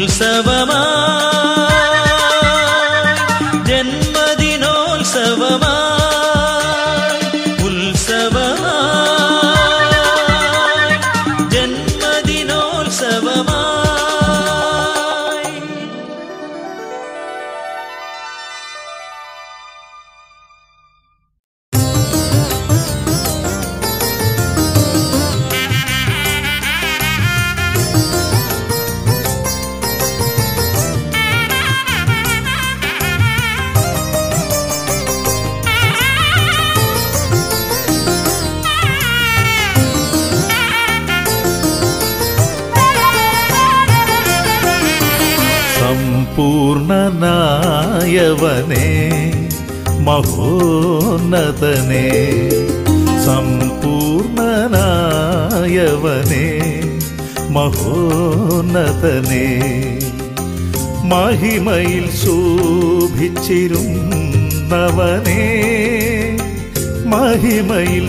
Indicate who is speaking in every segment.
Speaker 1: உற்சவமா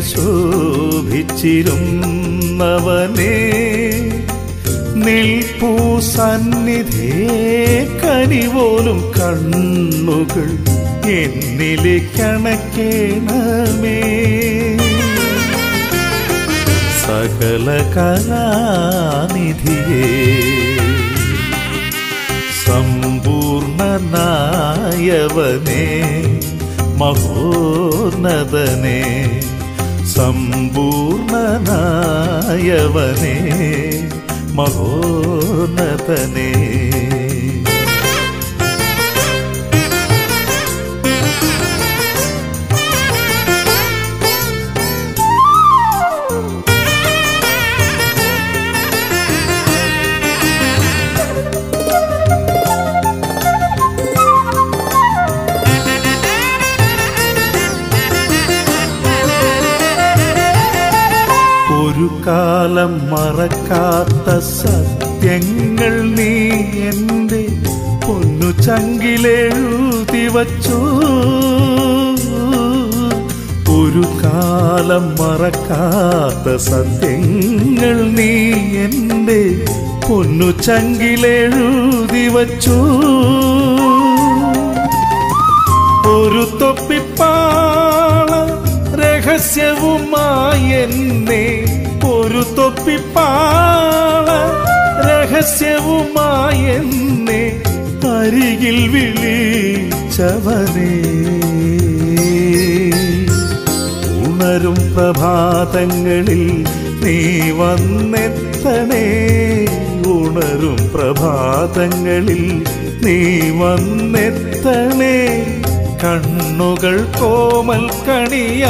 Speaker 1: ശോഭിച്ചിരുന്നവനെ നിൽപ്പൂ സന്നിധിയെ കനിപോലും കണ്ണുകൾ എന്നിലേക്കണക്കേണമേ സകല കലാനിധിയേ സമ്പൂർണനായവനേ മഹോന്നതനെ सम्पूर्णनायवने महोन्नतने വച്ചു ഒരു കാലം മറക്കാത്ത സത്യങ്ങൾ നീ എന്റെ പൊന്നു ചങ്കിലെഴുതി വച്ചു. ഒരു തൊപ്പിപ്പാള രഹസ്യവുമായി എന്നെ ഒരു തൊപ്പിപ്പാള രഹസ്യവുമായി എന്നെ അരികിൽ വിളിച്ചവനേ ഉണരും പ്രഭാതങ്ങളിൽ നീ വന്നെത്തണേ. ഉണരും പ്രഭാതങ്ങളിൽ നീ വന്നെത്തണേ. കണ്ണുകൾ കോമൽ കണിയായി.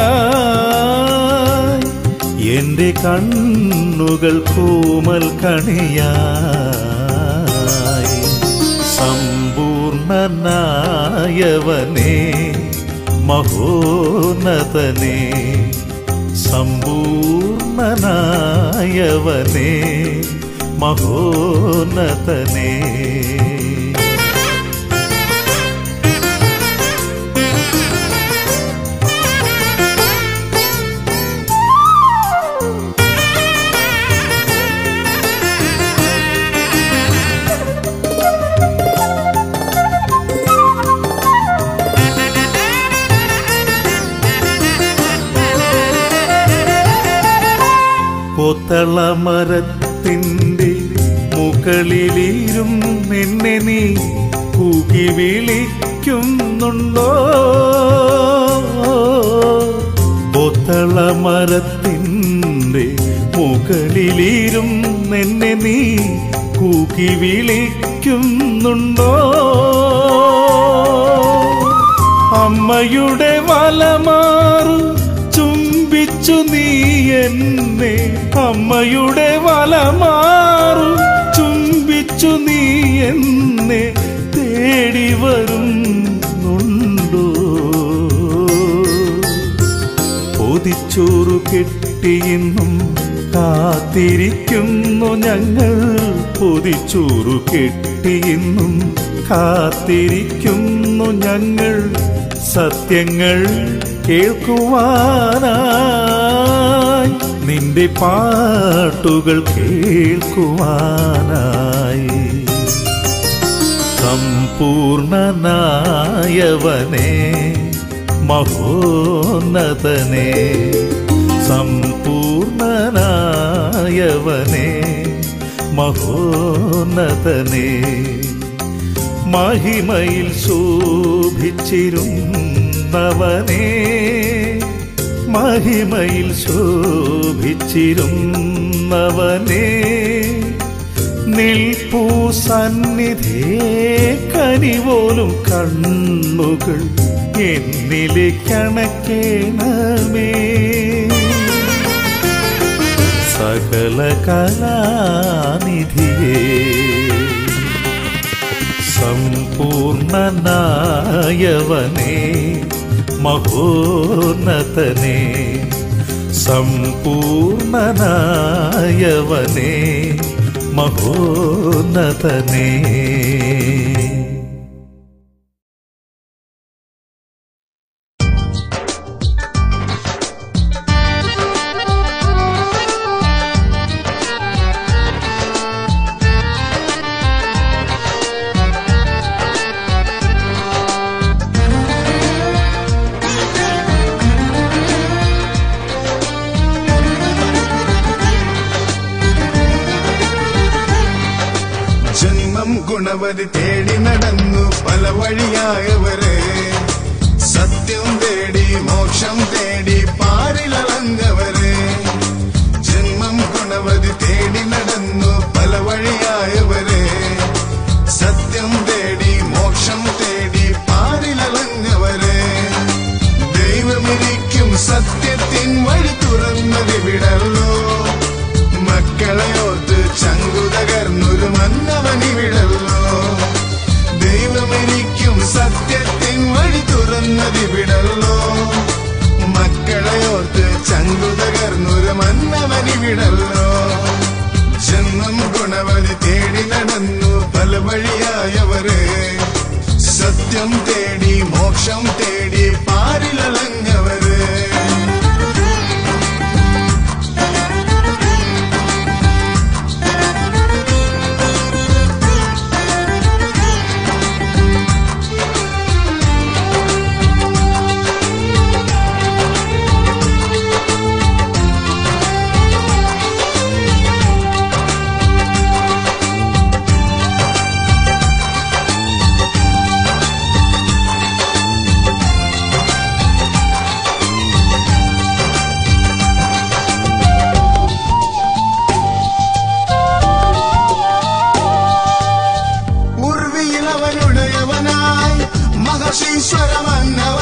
Speaker 1: എന്റെ കണ്ണുകൾ കോമൽ കണിയായി. സമ്പൂർണനായവനേ മഹോന്നതനേ സമ്പൂർണനായവനേ മഹോന്നതനേ പൊത്തള മരത്തിന്റെ മുകളിലിരും നിന്നെ നീ കൂകി വിളിക്കുന്നുണ്ടോ? പൊത്തള മരത്തിന്റെ മുകളിലിരും നിന്നെ നീ കൂകി വിളിക്കുന്നുണ്ടോ? അമ്മയുടെ വലമാറു ചുംബിച്ചു നീ എന്നെ. അമ്മയുടെ വലമാറു ചുംബിച്ചു നീ എന്നെ. തേടി വരുന്നുണ്ടോ? പൊതിച്ചോറു കെട്ടിയെന്നും കാത്തിരിക്കുന്നു ഞങ്ങൾ. പൊതിച്ചോറു കെട്ടിയെന്നും കാത്തിരിക്കുന്നു ഞങ്ങൾ. സത്യങ്ങൾ കേൾക്കുവാനായി. നിന്റെ പാട്ടുകൾ കേൾക്കുവാനായി. സമ്പൂർണനായവനെ മഹോന്നതനെ സമ്പൂർണനായവനെ മഹോന്നതനെ മഹിമയിൽ ശോഭിച്ചിരുന്നവനേ മഹിമയിൽ ശോഭിച്ചിരുന്നവനേ നിൽപ്പൂ സന്നിധേ കനിപോലും കണ്ണുകൾ എന്നിലെ കണക്കേണമേ. സകല കലാനിധിയേ സമ്പൂർണനായവനേ മഹോന്നതനേ സമ്പൂർണനായവനേ മഹോന്നതനേ
Speaker 2: Aman, aman.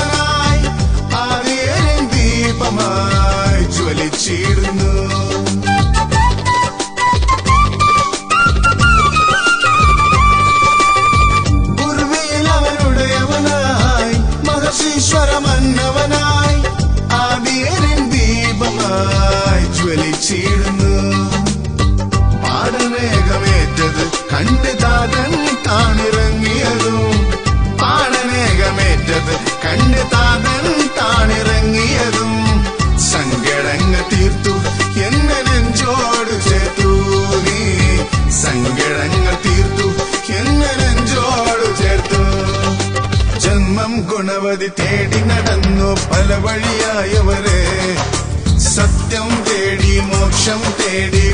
Speaker 2: വഴിയായവരെ സത്യം തേടി മോക്ഷം തേടി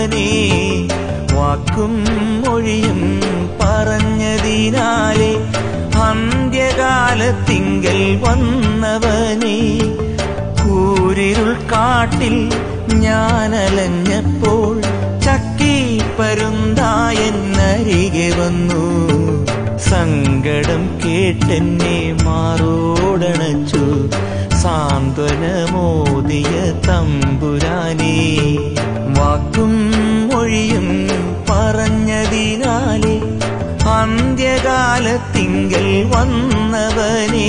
Speaker 2: അവനെ
Speaker 3: വാക്കും മൊഴിയും പറഞ്ഞതിനാലെ അന്ത്യകാലത്തിങ്കൽ വന്നവനെ. കൂരിരുൾ കാട്ടിൽ ഞാനലഞ്ഞപ്പോൾ ചക്കി പരുന്തായെന്നരികെ വന്നു. സങ്കടം കേട്ടെന്നെ മാറോടണച്ചു. സാന്ത്വനമോദിയ തമ്പുരാനേ. അന്ത്യകാലത്തിങ്കൽ വന്നവനേ.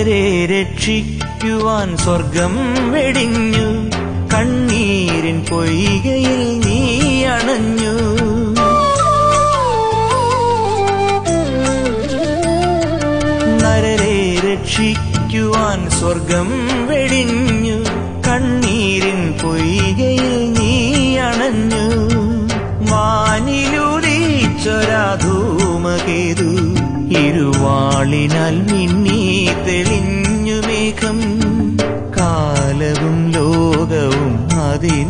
Speaker 3: ഭക്തരെ രക്ഷിക്കുവാൻ സ്വർഗം വെടിഞ്ഞു. കണ്ണീരിൻ പൊയ്കയിൽ നീ അണഞ്ഞു. നരരെ രക്ഷിക്കുവാൻ സ്വർഗം വെടിഞ്ഞു. കണ്ണീരിൻ പൊയ്കയിൽ നീ അണഞ്ഞു. മാനിലുരീച്ചൊരാധൂമകേതു ഇരുവാളിനാൽ മിന്നു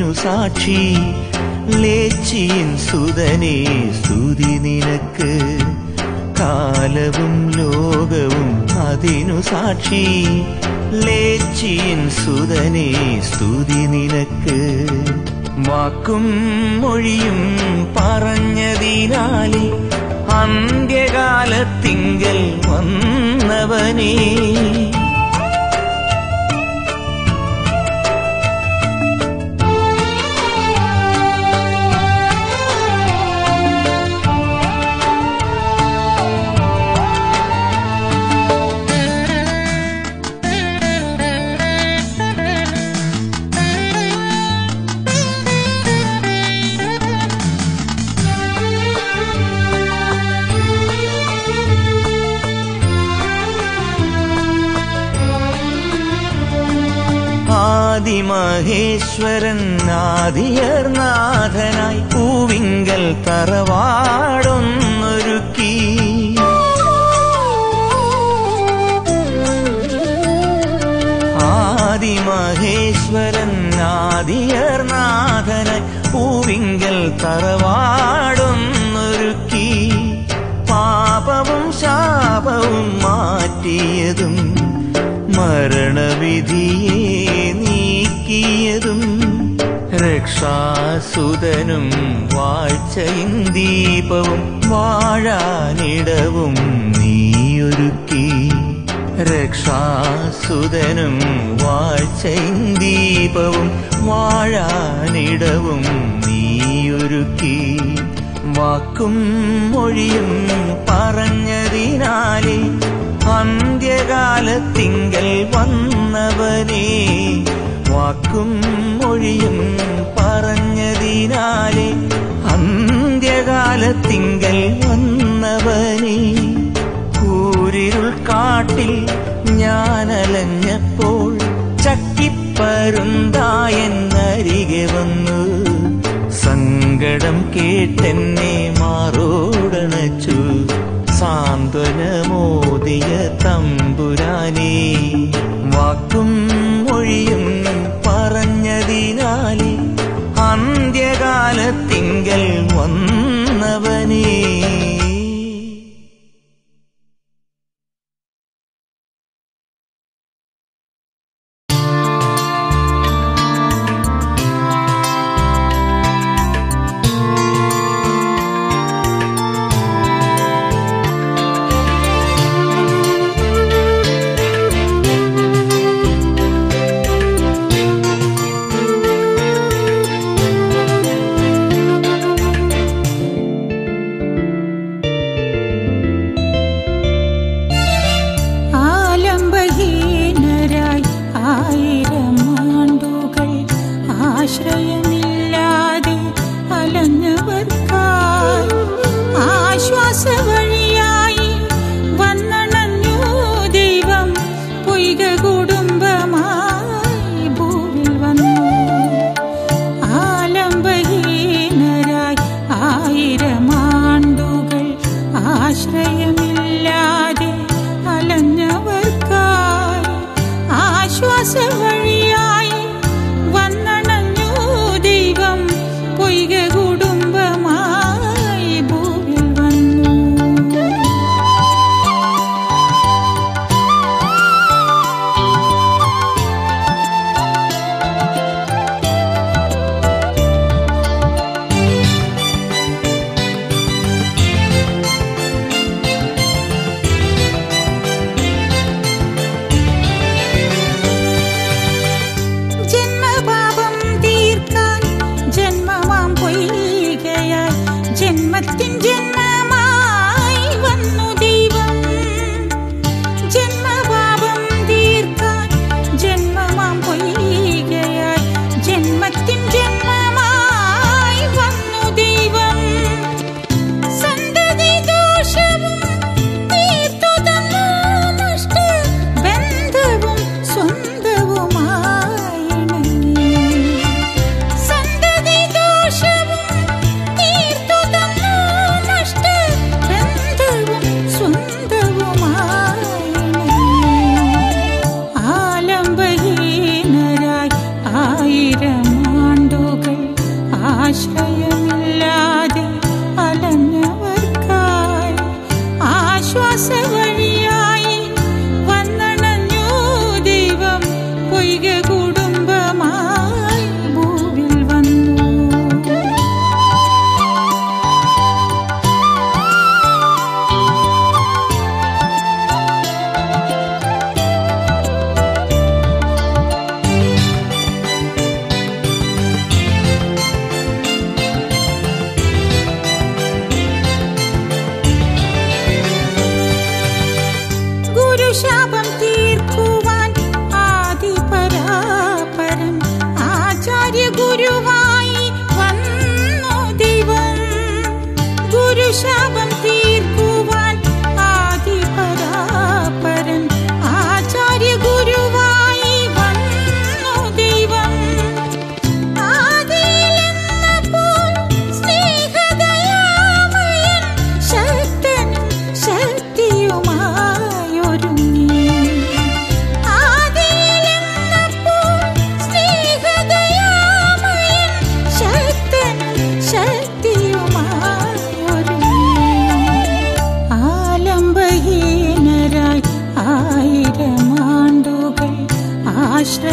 Speaker 3: സാക്ഷി ലേച്ചിൻ സുതനേ സ്തുതി നിനക്ക് കാലവും ലോകവും അതിനു സാക്ഷി ലേച്ചിൻ സുതനേ സ്തുതി നിനക്ക് വാക്കും മൊഴിയും പറഞ്ഞതിനാലെ അന്ത്യകാലത്തിങ്കൽ വന്നവനേ ആദിമഹേശ്വരൻ ആദിയർനാഥനായി പൂവിങ്കൽ തറവാടൊന്നൊരുക്കി ആദിമഹേശ്വരൻ ആദിയർനാഥനായി പൂവിങ്കൽ തറവാടൊന്നൊരുക്കി പാപവും ശാപവും മാറ്റിയതും മരണവിധിയെ നീക്കിയതും രക്ഷാസുതനും വാഴ്ചയും ദീപവും വാഴാനിടവും നീയൊരുക്കി. രക്ഷാസുതനും വാഴ്ചയും ദീപവും വാഴാനിടവും നീയൊരുക്കി. വാക്കും മൊഴിയും പറഞ്ഞതിനാലേ അന്ത്യകാലത്തിങ്കൽ വന്നവനേ വാക്കും മൊഴിയും പറഞ്ഞതിനാലെ അന്ത്യകാലത്തിങ്കൽ വന്നവനെ. കൂരിരുൾ കാട്ടിൽ ഞാനലഞ്ഞപ്പോൾ ചക്കിപ്പരുന്തായെന്നരികെ വന്നു സങ്കടം കേട്ടെന്നെ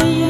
Speaker 4: say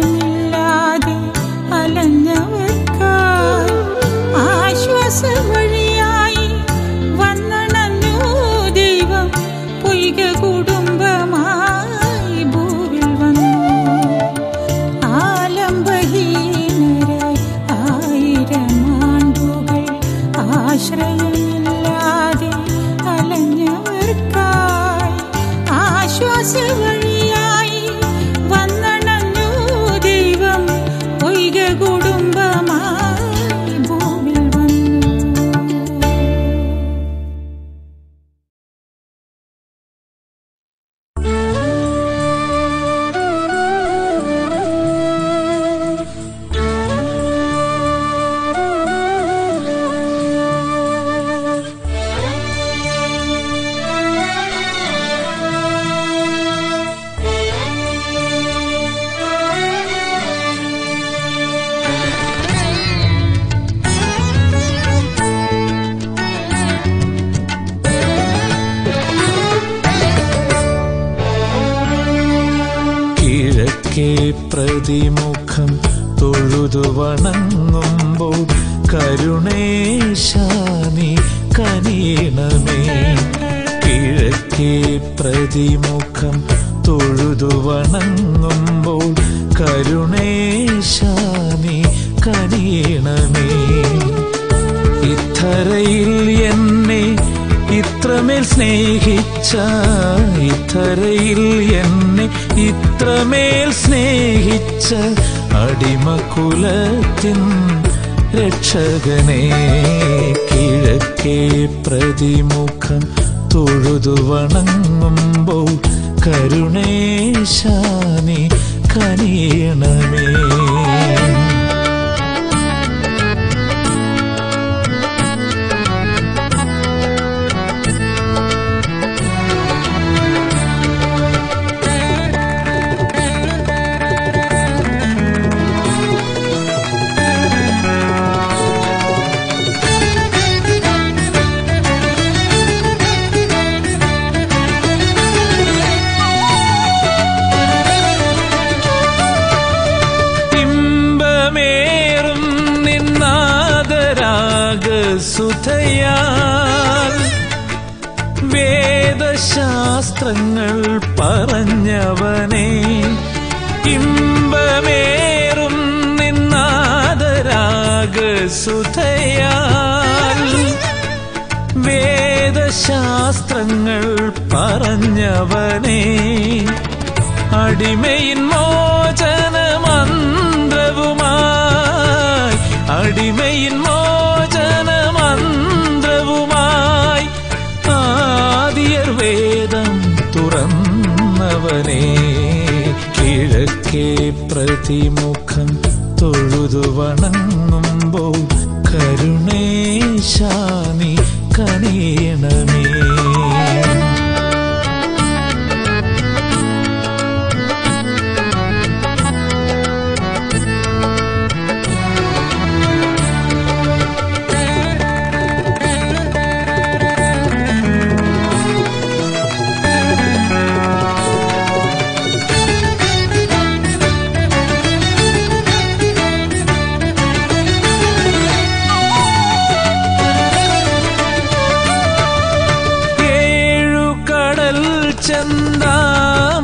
Speaker 5: ചെന്താമരപ്പോർ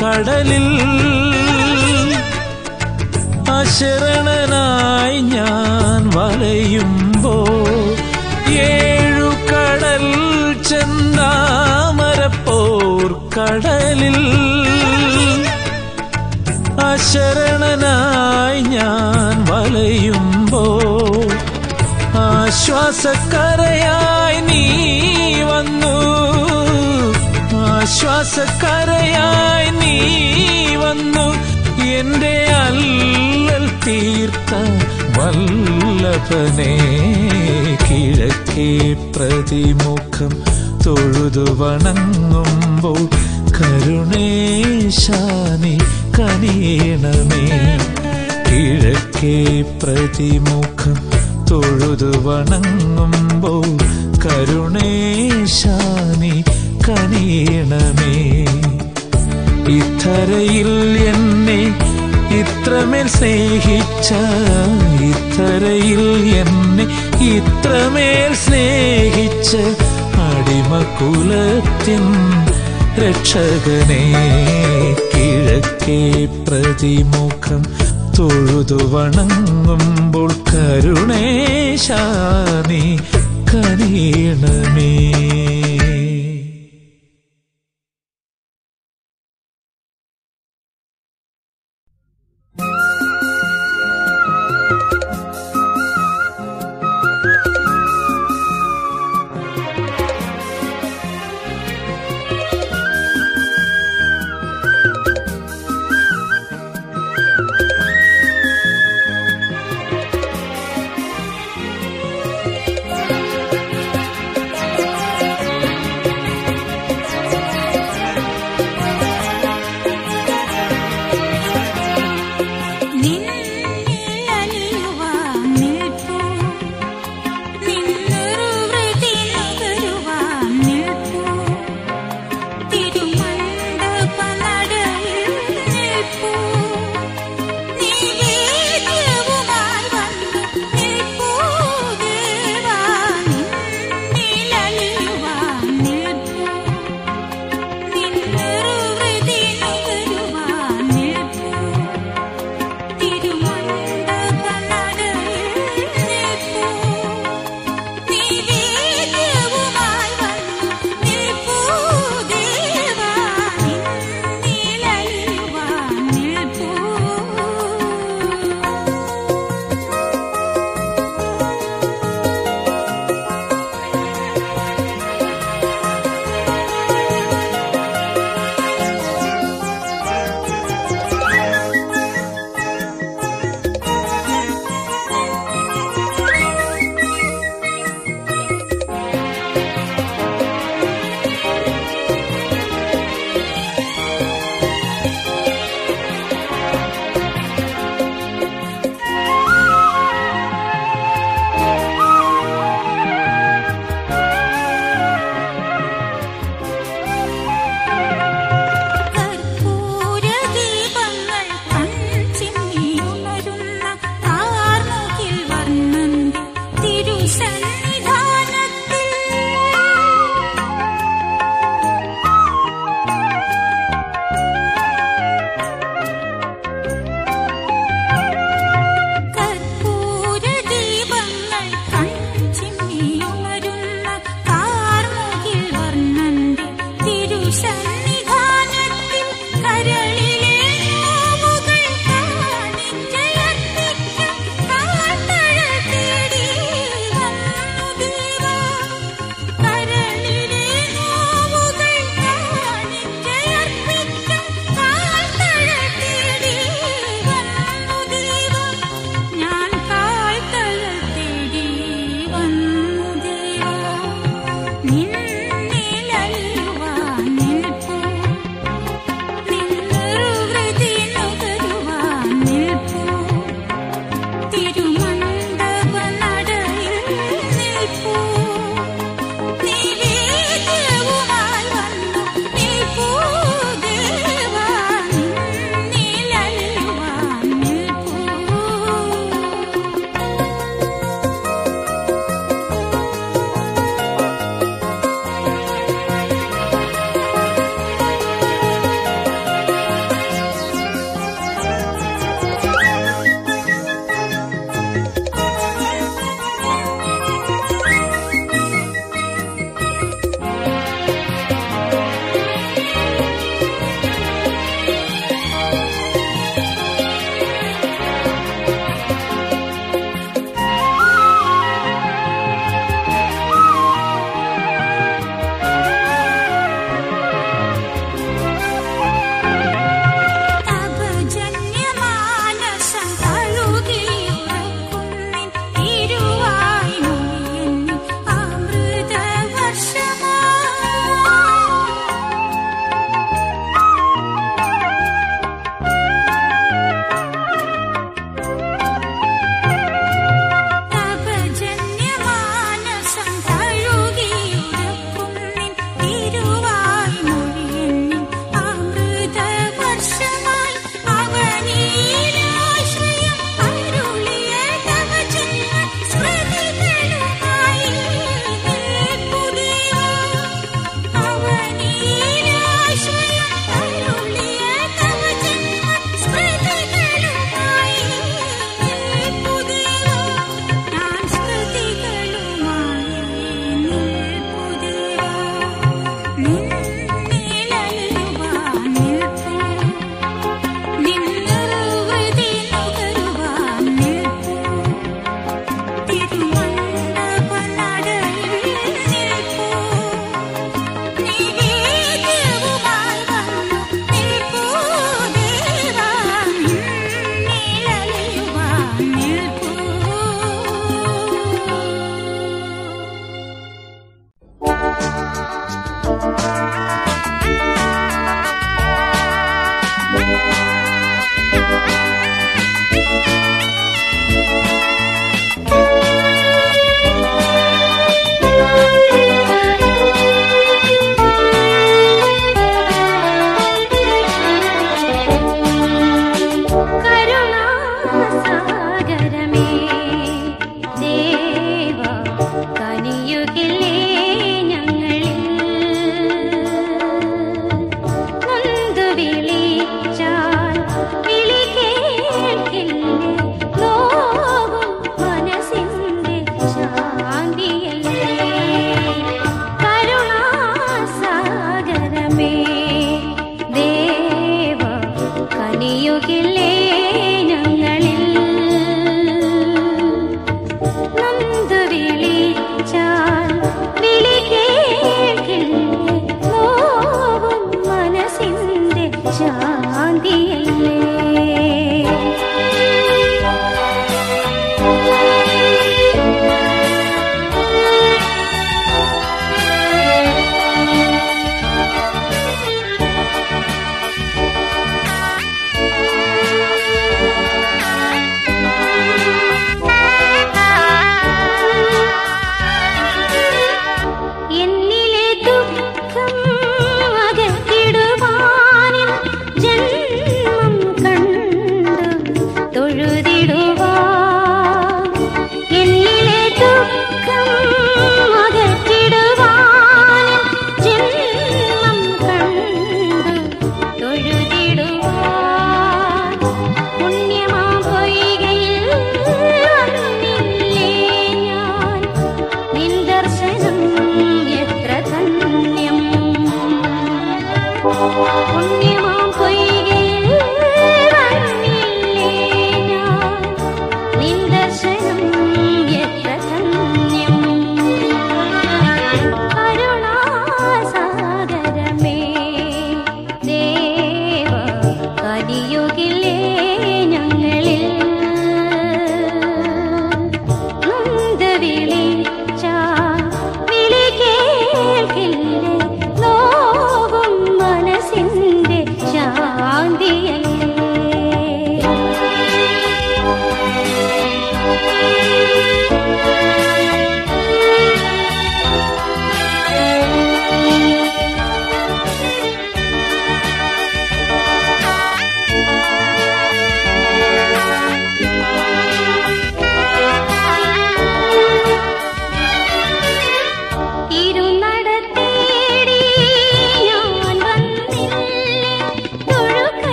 Speaker 5: കടലിൽ അശരണനായി ഞാൻ വലയുമ്പോ ഏഴു കടൽ ചെന്താമരപ്പോർ കടലിൽ അശരണനായി ഞാൻ വലയുമ്പോ ആശ്വാസക്കരയായി നീ ആശ്വാസക്കരയായി നീ വന്നു. എന്റെ അല്ലൽ തീർത്ത വല്ലഭനെ കിഴക്കേ പ്രതിമുഖം തൊഴുതു വണങ്ങുമ്പോൾ കരുണേശാനി കണിയണമേ കിഴക്കേ പ്രതിമുഖം തൊഴുതു വണങ്ങുമ്പോൾ കരുണേശാനി കനിയണമേ ഇത്തരയിൽ എന്നെ ഇത്രമേൽ സ്നേഹിച്ച ഇത്തരയിൽ എന്നെ ഇത്രമേൽ സ്നേഹിച്ച അടിമകുലത്തിൻ രക്ഷകനെ കിഴക്കേ പ്രതിമുഖം തൊഴുതു വണങ്ങുമ്പോൾ കരുണേശാനി കനിയണമേ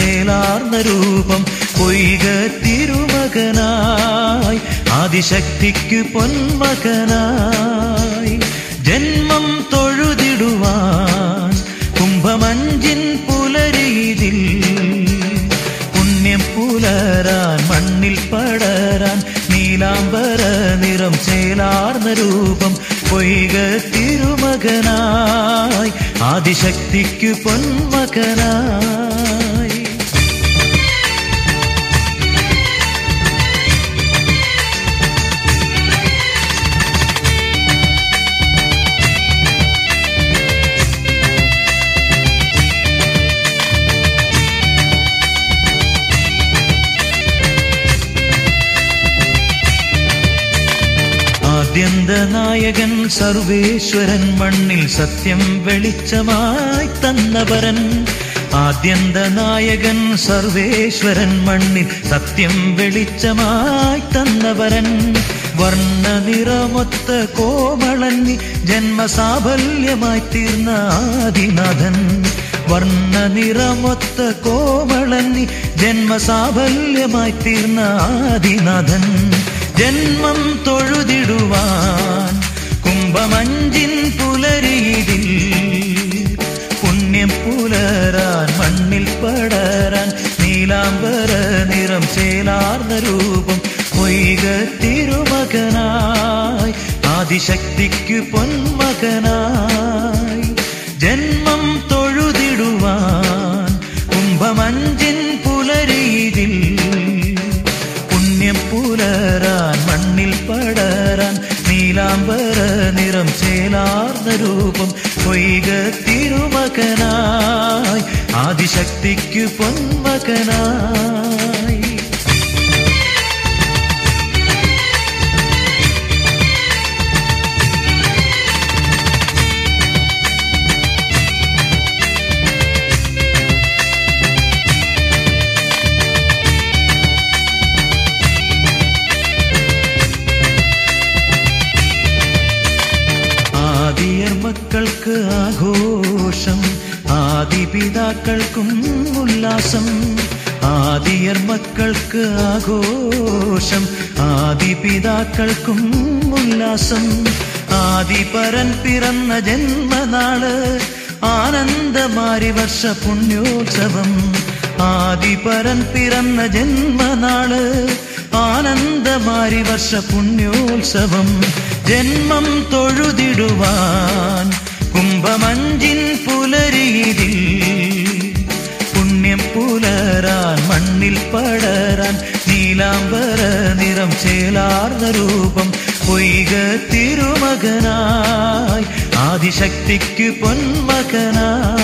Speaker 3: ചേലാർന്ന രൂപം പൊയ്ക തിരുമകനായി. ആദിശക്തിക്ക് പൊന്മകനായി. ജന്മം തൊഴുതിടുവാൻ കുംഭമഞ്ചിൻ പുലരീതിൽ പുണ്യം പുലരാൻ മണ്ണിൽ പടരാൻ നീലാംബര നിറം ചേലാർന്ന രൂപം പൊയ്ക തിരുമകനായി. ആദിശക്തിക്ക് പൊന്മകനായി. നായകൻ സർവേശ്വരൻ മണ്ണിൽ സത്യം വെളിച്ചമായി തന്നവരൻ. ആദ്യന്ത നായകൻ സർവേശ്വരൻ മണ്ണിൽ സത്യം വെളിച്ചമായി തന്നവരൻ. വർണ നിറമൊത്ത കോമളന്നി ജന്മസാഫല്യമായി തീർന്ന ആദിനാഥൻ. വർണ നിറമൊത്ത കോമളന്നി ജന്മസാഫല്യമായി തീർന്ന ആദിനാഥൻ. ജന്മം തൊഴുതിടുവാൻ കുംഭമഞ്ചിൻ പുലരിതിൽ പുണ്യം പുലരാൻ മണ്ണിൽ പടരാൻ നീലാംബര നിറം ചേലാർന്ന രൂപം പൊയ്ക തിരുമകനായി. ആദിശക്തിക്ക് പൊന്മകനായി ജന്മം തൊഴുതിടുവാൻ കുംഭമഞ്ചിൻ പുലരിതിൽ നീലാംബര നിറം ചേലാർന്ന രൂപം പൊയ്ക തിരുമകനായി. ആദിശക്തിക്ക് പൊന്മകനായി. ആദിപിതാക്കൾക്കും ഉല്ലാസം. ആദിയർ മക്കൾക്ക് ആഘോഷം. ആദിപിതാക്കൾക്കും ഉല്ലാസം. ആദിപരൻ പിറന്ന ജന്മനാൾ. ആനന്ദമാരി വർഷ പുണ്യോത്സവം. ആദിപരൻ പിറന്ന ജന്മനാൾ. ആനന്ദമാരി വർഷ പുണ്യോത്സവം. ജന്മം തൊഴുതിടുവാൻ കുംഭമഞ്ചിൻ പുലരിതിൽ പുണ്യം പുലരാൻ മണ്ണിൽ പടരാൻ നീലാംബര നിറം ചേലാർന്ന രൂപം പൊയ്ക തിരുമകനായി ആദിശക്തിക്ക് പൊന്മകനായി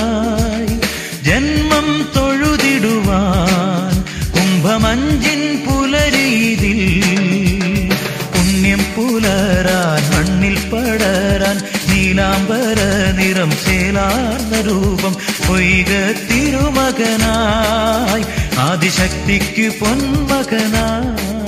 Speaker 3: ജന്മം തൊഴുതിടുവാൻ കുംഭമഞ്ചിൻ പുലരീതിൽ പുണ്യം പുലരാൻ മണ്ണിൽ പടരാൻ നീലാംബര നിറം ചേലാർന്ന രൂപം പൊയ്ക തിരുമകനായി. ആദിശക്തിക്ക് പൊന്മകനായി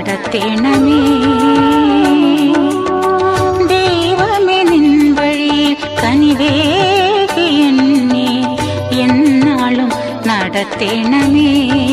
Speaker 4: நடத்தேனமே. தெய்வமே நின் வழி கனிவேகி என்னே என்னாலும்
Speaker 6: நடத்தேனமே.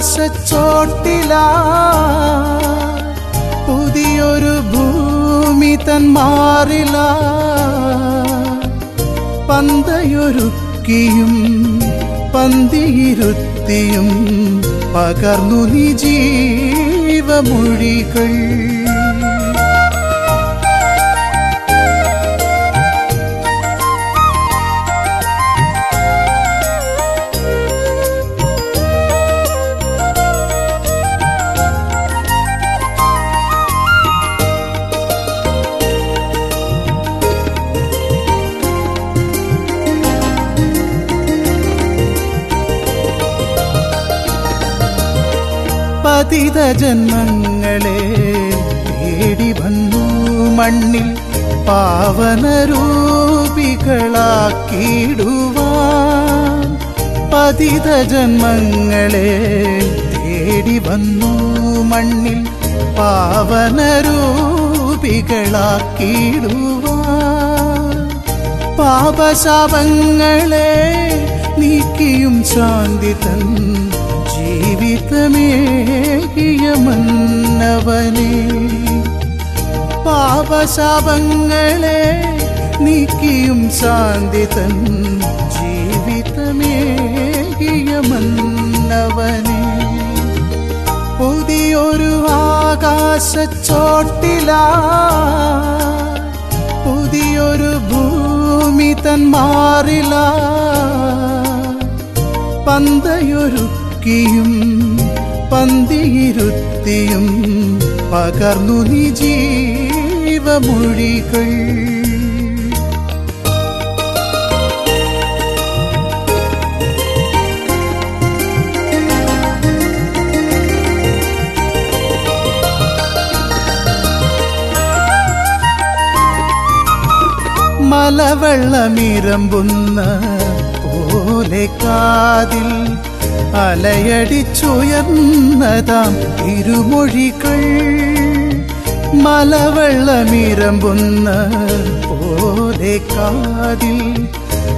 Speaker 6: ആകാശച്ചോട്ടില. പുതിയൊരു ഭൂമി തൻ മാറില. പന്തയൊരുക്കിയും പന്തിയിരുത്തിയും പകർന്നു നീ അതീത ജന്മങ്ങളെ തേടി വന്നു മണ്ണിൽ പാവനരൂപികളാക്കിയിടുവാൻ. പതിത ജന്മങ്ങളെ തേടി വന്നു മണ്ണിൽ പാവനരൂപികളാക്കിയിടുവാൻ. പാപശാപങ്ങളെ നീക്കിയും ശാന്തി തന്നു. തീർത്ഥമേകിയ മന്നവനെ പാപശാപങ്ങളെ നീക്കിയും ശാന്തി തൻ ജീവിതമേകിയ മന്നവനെ. പുതിയൊരു ആകാശച്ചോട്ടില പുതിയൊരു ഭൂമി തൻ മാറില പന്തയൊരുക്കിയും പന്തിയിരുത്തിയും പകർന്നു നീ ജീവമൊഴികൾ. മലവെള്ളമിരമ്പുന്ന പോലെ കാതിൽ അലയടിച്ചുയർന്നതാം ഇരുമൊഴികൾ. മലവെള്ളമിരമ്പുന്ന പോലെ കാതിൽ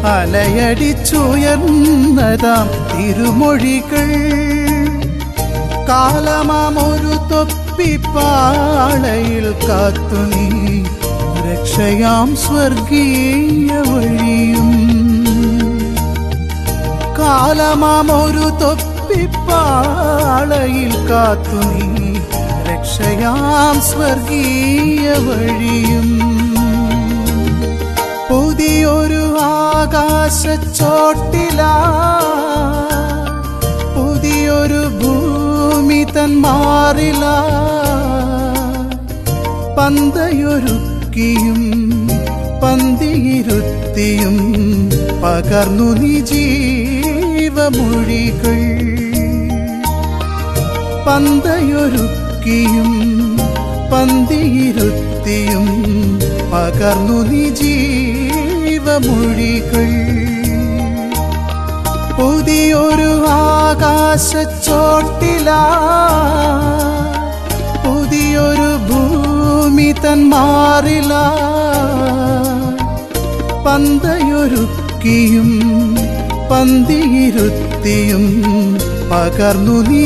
Speaker 6: അലയടിച്ചുയർന്നതാം തിരുമൊഴികൾ ഒരു തൊപ്പിപ്പാളയിൽ കാത്തു നീ രക്ഷയാം സ്വർഗീയ വഴിയും. കാലമാമൊരു തൊപ്പിപ്പാളയിൽ കാത്തു നീ. രക്ഷയാം സ്വർഗീയ വഴിയും. പുതിയൊരു ആകാശച്ചോട്ടിലാ. പുതിയൊരു ഭൂമി തൻ മാറില. പന്തയൊരുക്കിയും പന്തിയിരുത്തിയും പകർന്നു നീ ജീവമൊഴികൾ പന്തയൊരുക്കിയും പന്തിയിരുത്തിയും പകർന്നു നീ ജീവമൊഴികൾ പുതിയൊരു ആകാശച്ചോട്ടിലാ പുതിയൊരു ഭൂമി തൻ മാറില പന്തയൊരുക്കിയും പന്തിയിരുത്തിയും പകർന്നു നീ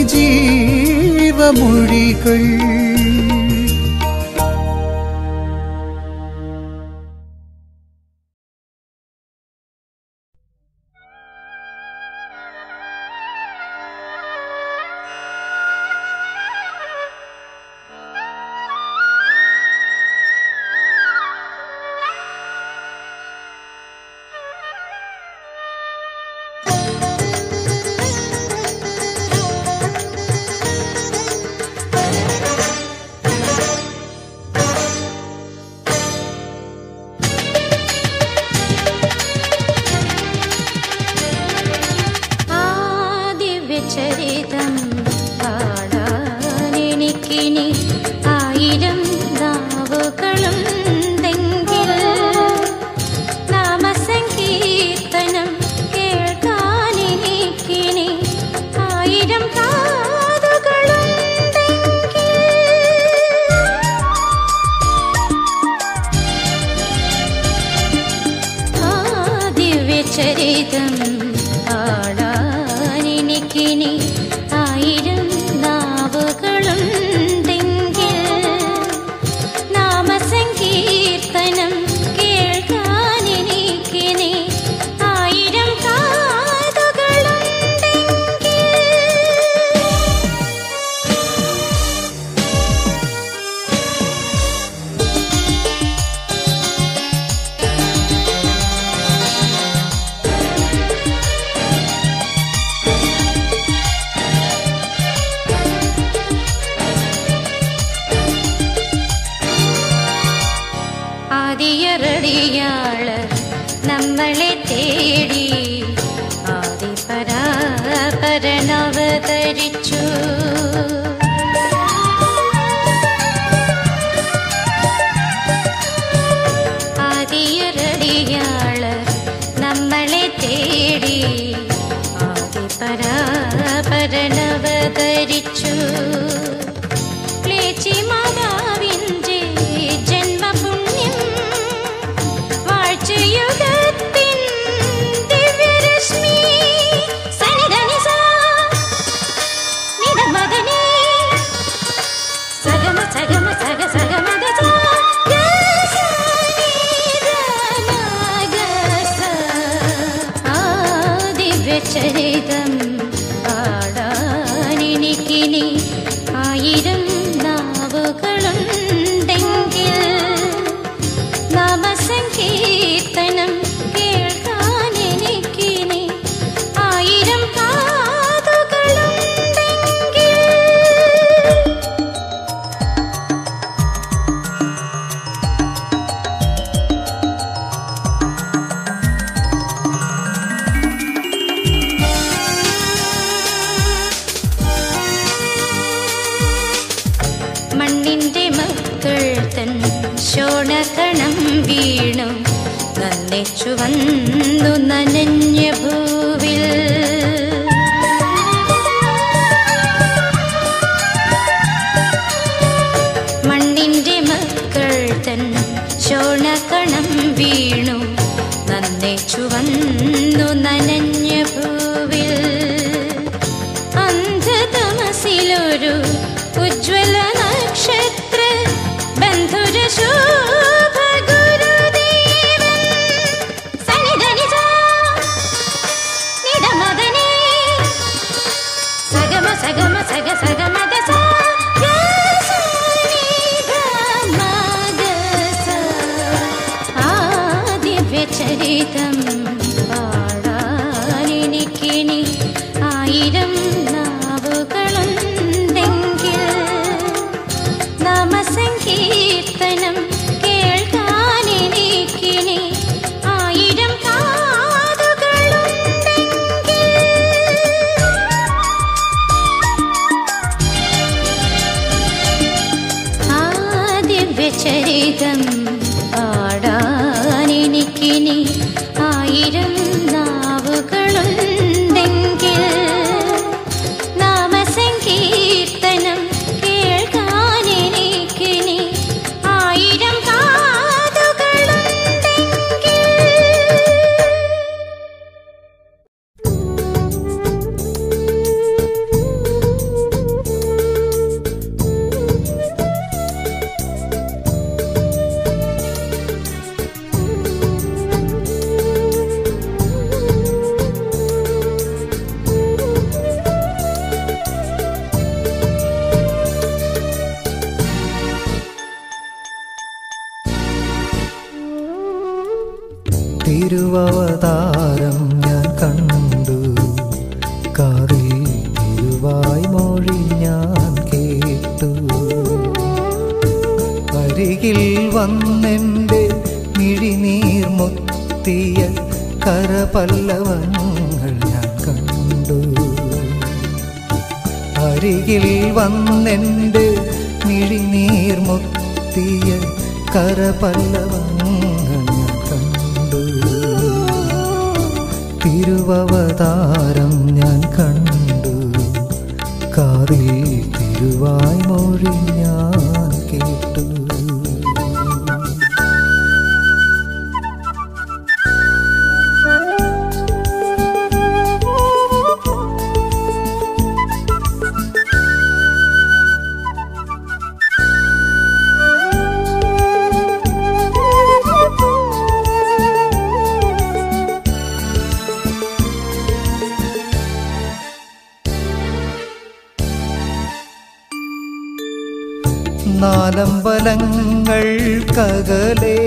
Speaker 7: നാലമ്പലങ്ങൾക്കകലേ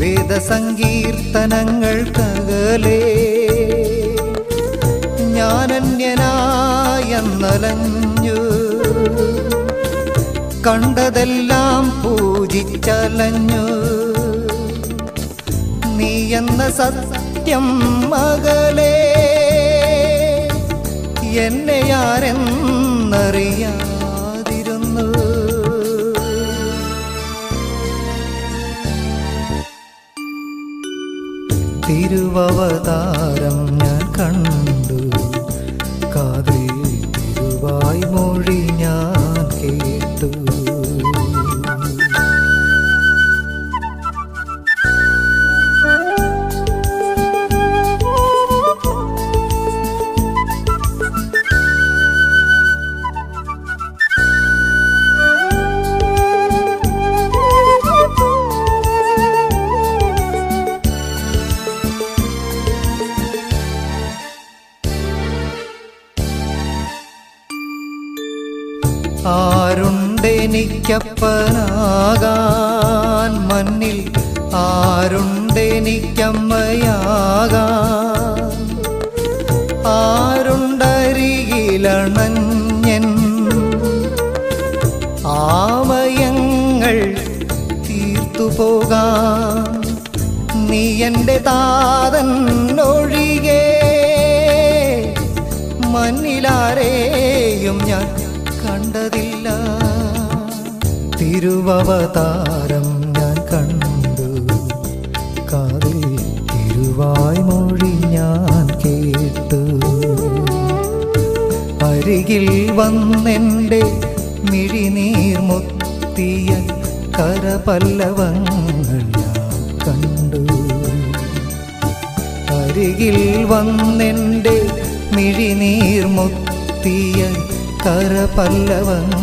Speaker 7: വേദസങ്കീർത്തനങ്ങൾക്കകലേ ജ്ഞാനന്യനായെന്നലഞ്ഞു കണ്ടതെല്ലാം പൂജിച്ചലഞ്ഞു. നീ എന്ന സത്യം മകളേ എന്നെ ആരെന്നറിയാം തിരുവതാരം ഞാൻ കണ്ടു. കാതിൽ തിരുവായി മൊഴി ഞാൻ
Speaker 3: பல்லவன்.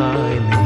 Speaker 3: mine.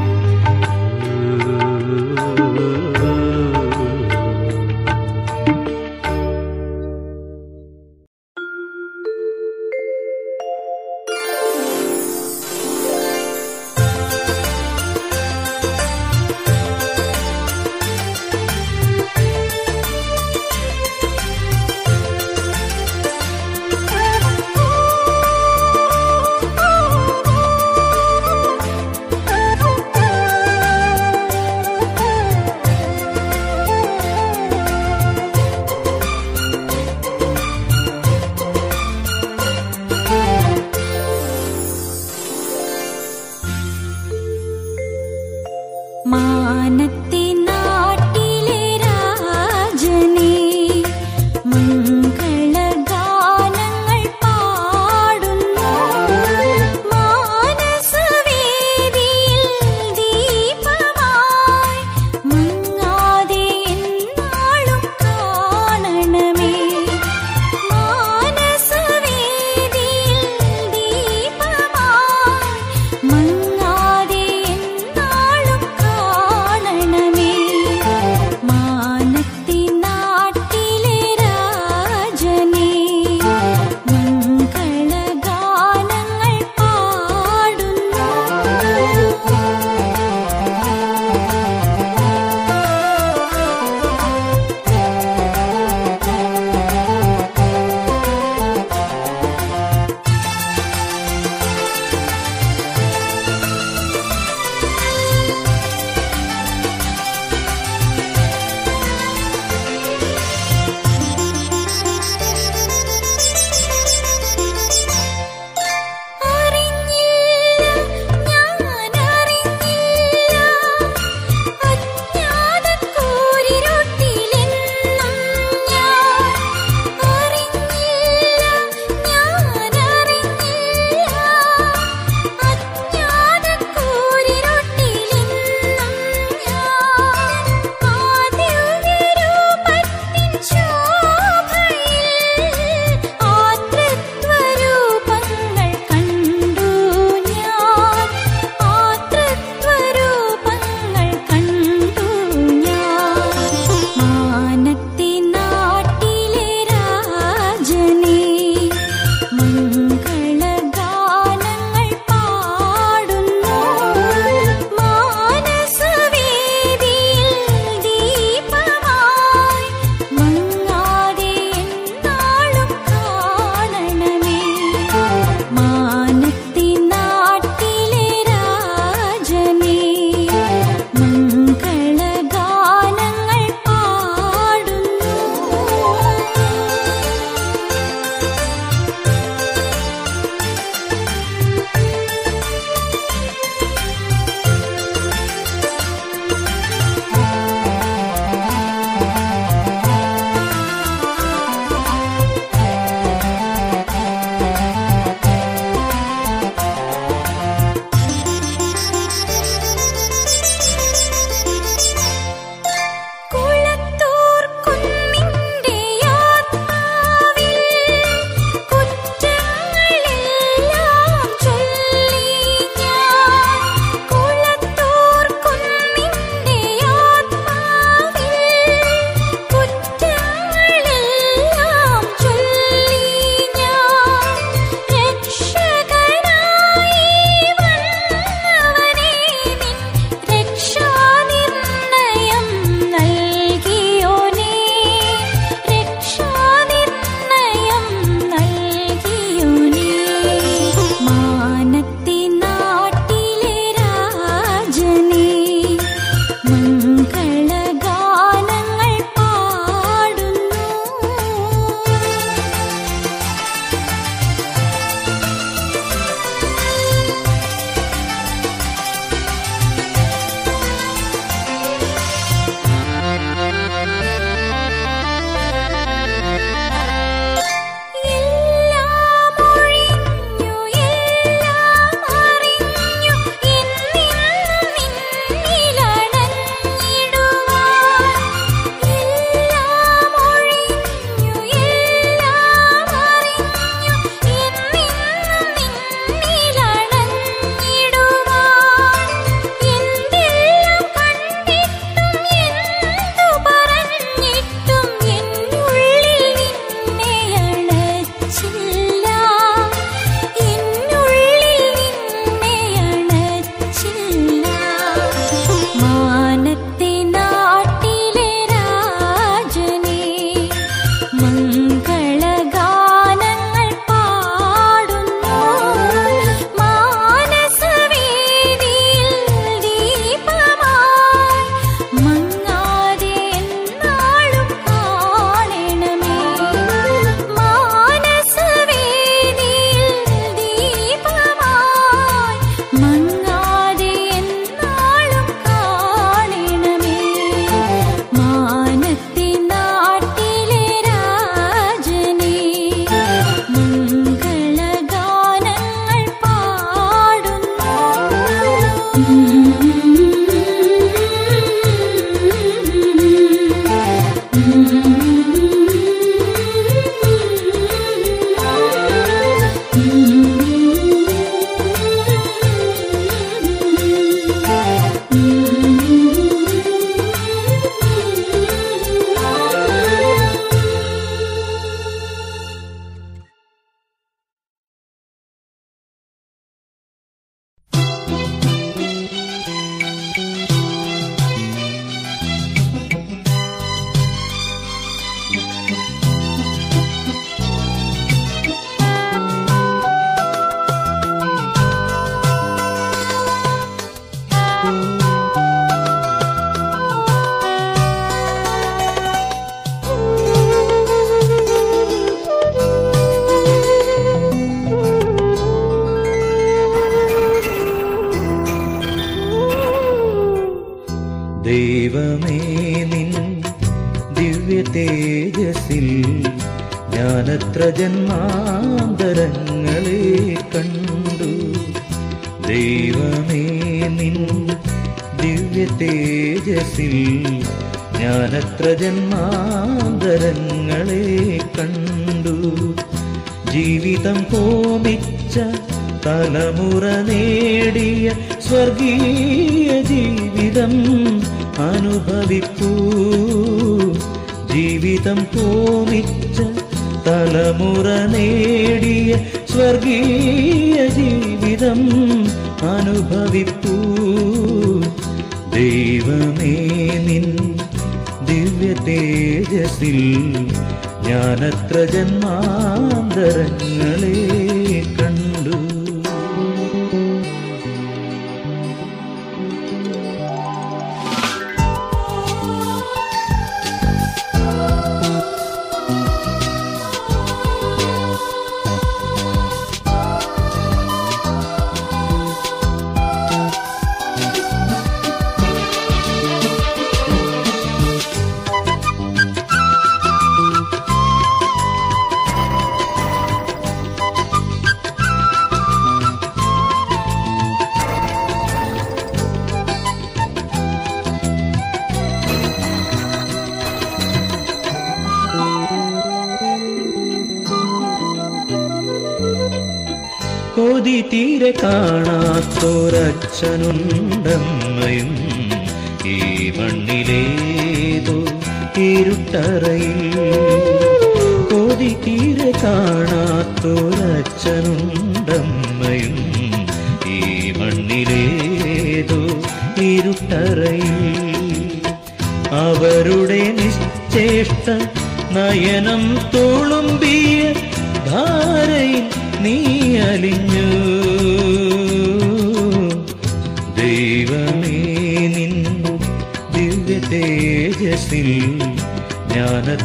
Speaker 3: അച്ഛനുണ്ടമ്മയും ഈ മണ്ണിലേതോ ഇരുട്ടറയിൽ കൊതിക്കീര കാണാത്തൊരച്ഛനുണ്ടമ്മയും ഈ മണ്ണിലേതോ ഇരുട്ടറയിൽ അവരുടെ നിശ്ചേഷ്ട നയനം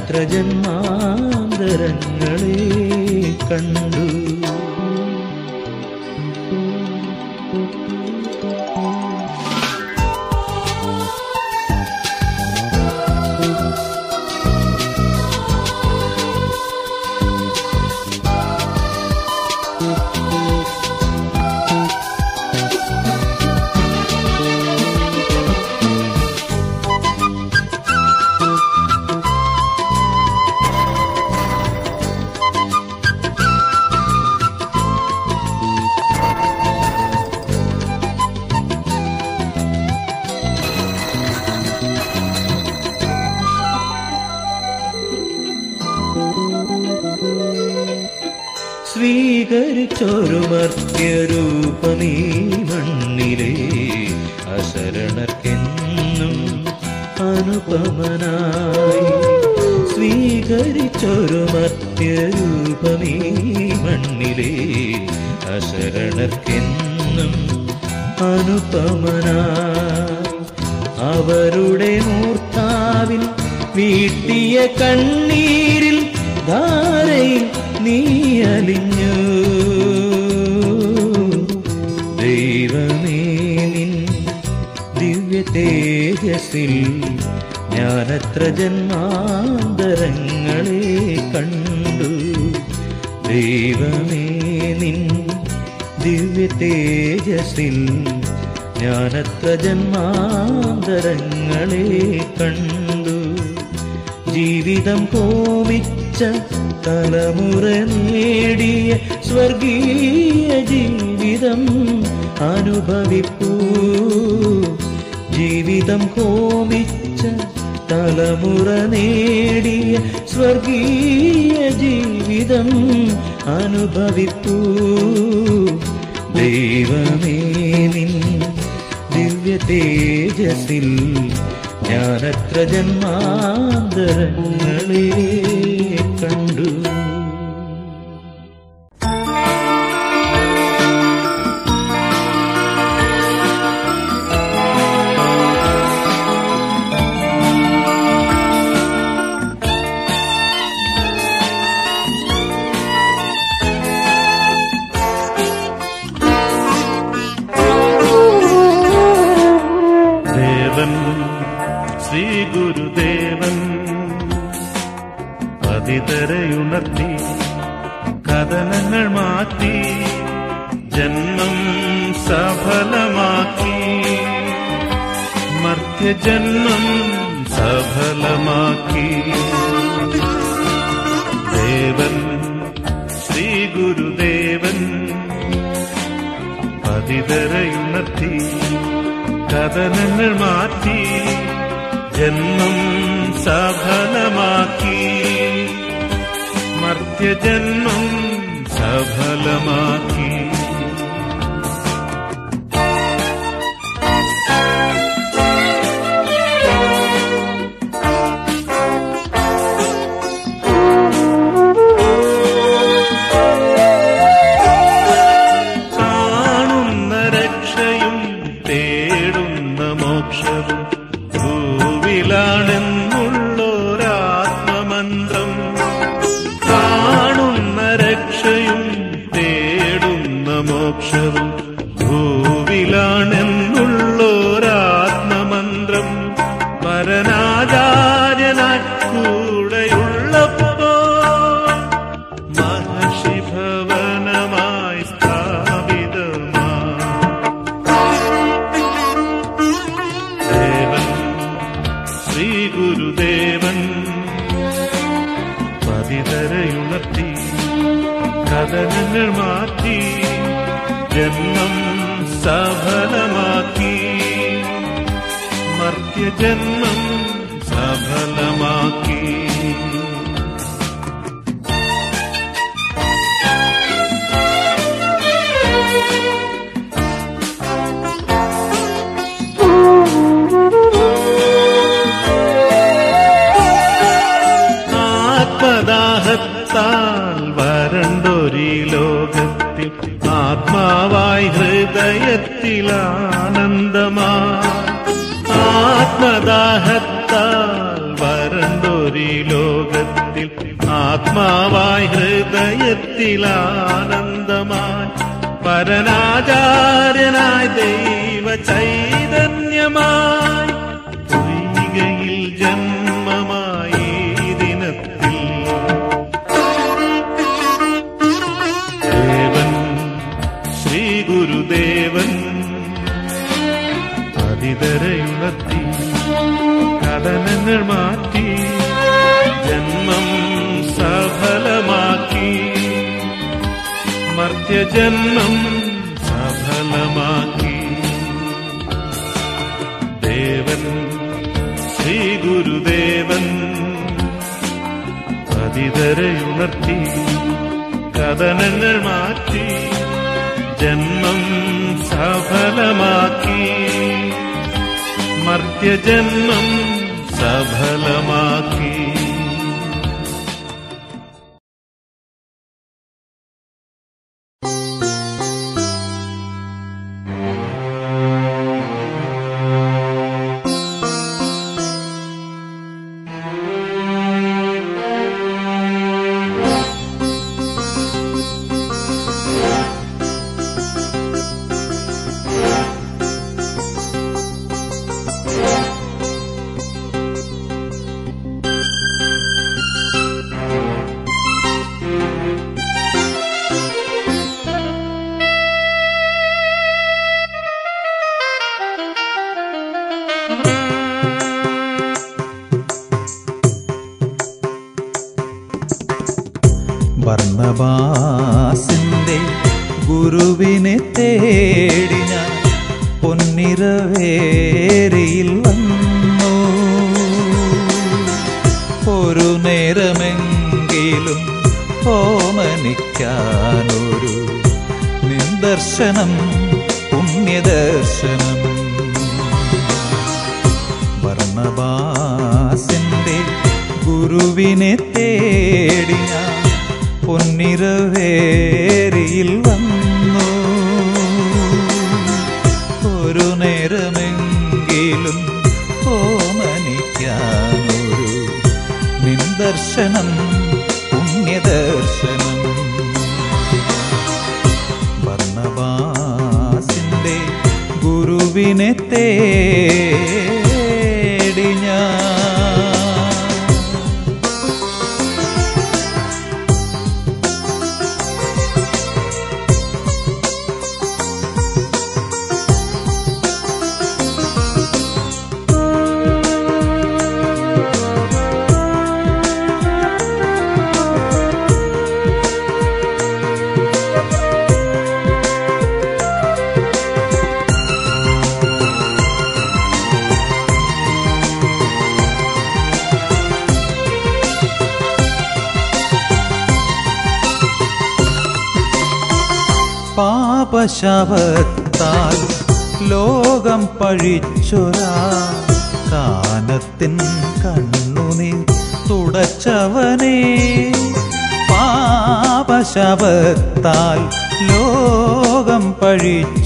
Speaker 3: отродясь. നീ ും
Speaker 5: പതിതരയുണർത്തി കഥനങ്ങൾ മാറ്റി ജന്മം സഫലമാക്കി. മർത്യജന്മം സഫലമാക്കി. ദേവൻ ശ്രീ ഗുരുദേവൻ പതിതരയുണർത്തി കഥനങ്ങൾ മാറ്റി ജന്മം സഫലമാക്കി. जन्म सफलमाखि।
Speaker 8: വർണവാസിന്റെ ഗുരുവിനെ തേടി ഞാൻ പൊന്നിരവേരിയിൽ വന്നു. ഒരു നേരമെങ്കിലും ഓമനിക്കാനൊരു നിന്ദർശനം പുണ്യദർശനം. വർണവാസിന്റെ ഗുരുവിനെ തേടി പൊന്നിരവേരിയിൽ വന്നു. ഒരു നേരമെങ്കിലും ഓമനിക്കാനൊരു നിന്ദർശനം പുണ്യദർശനം. വർണവാസിന്റെ ഗുരുവിനെ തേടി പാപശവത്താൽ ലോകം പഴിച്ചൊരാ. കാനത്തിൻ കണ്ണുനീർ തുടച്ചവനേ പാപശവത്താൽ ലോകം പഴിച്ചൊരാ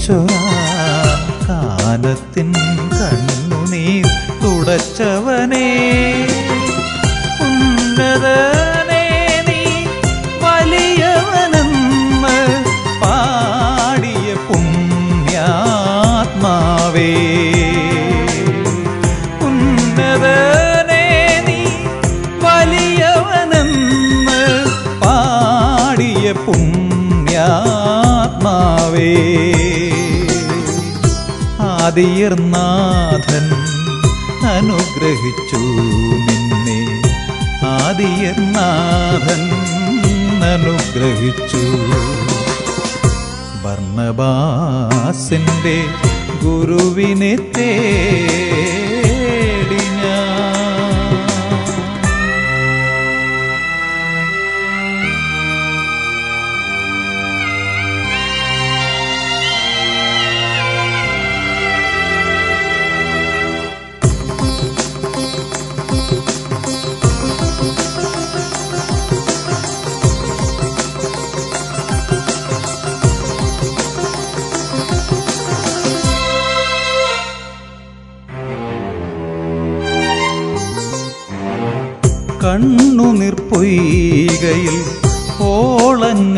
Speaker 8: ആദിയർനാഥൻ അനുഗ്രഹിച്ചു നിന്നെ. ആദിയർനാഥൻ അനുഗ്രഹിച്ചു. വർണബാസിന്റെ ഗുരുവിനെ തേടി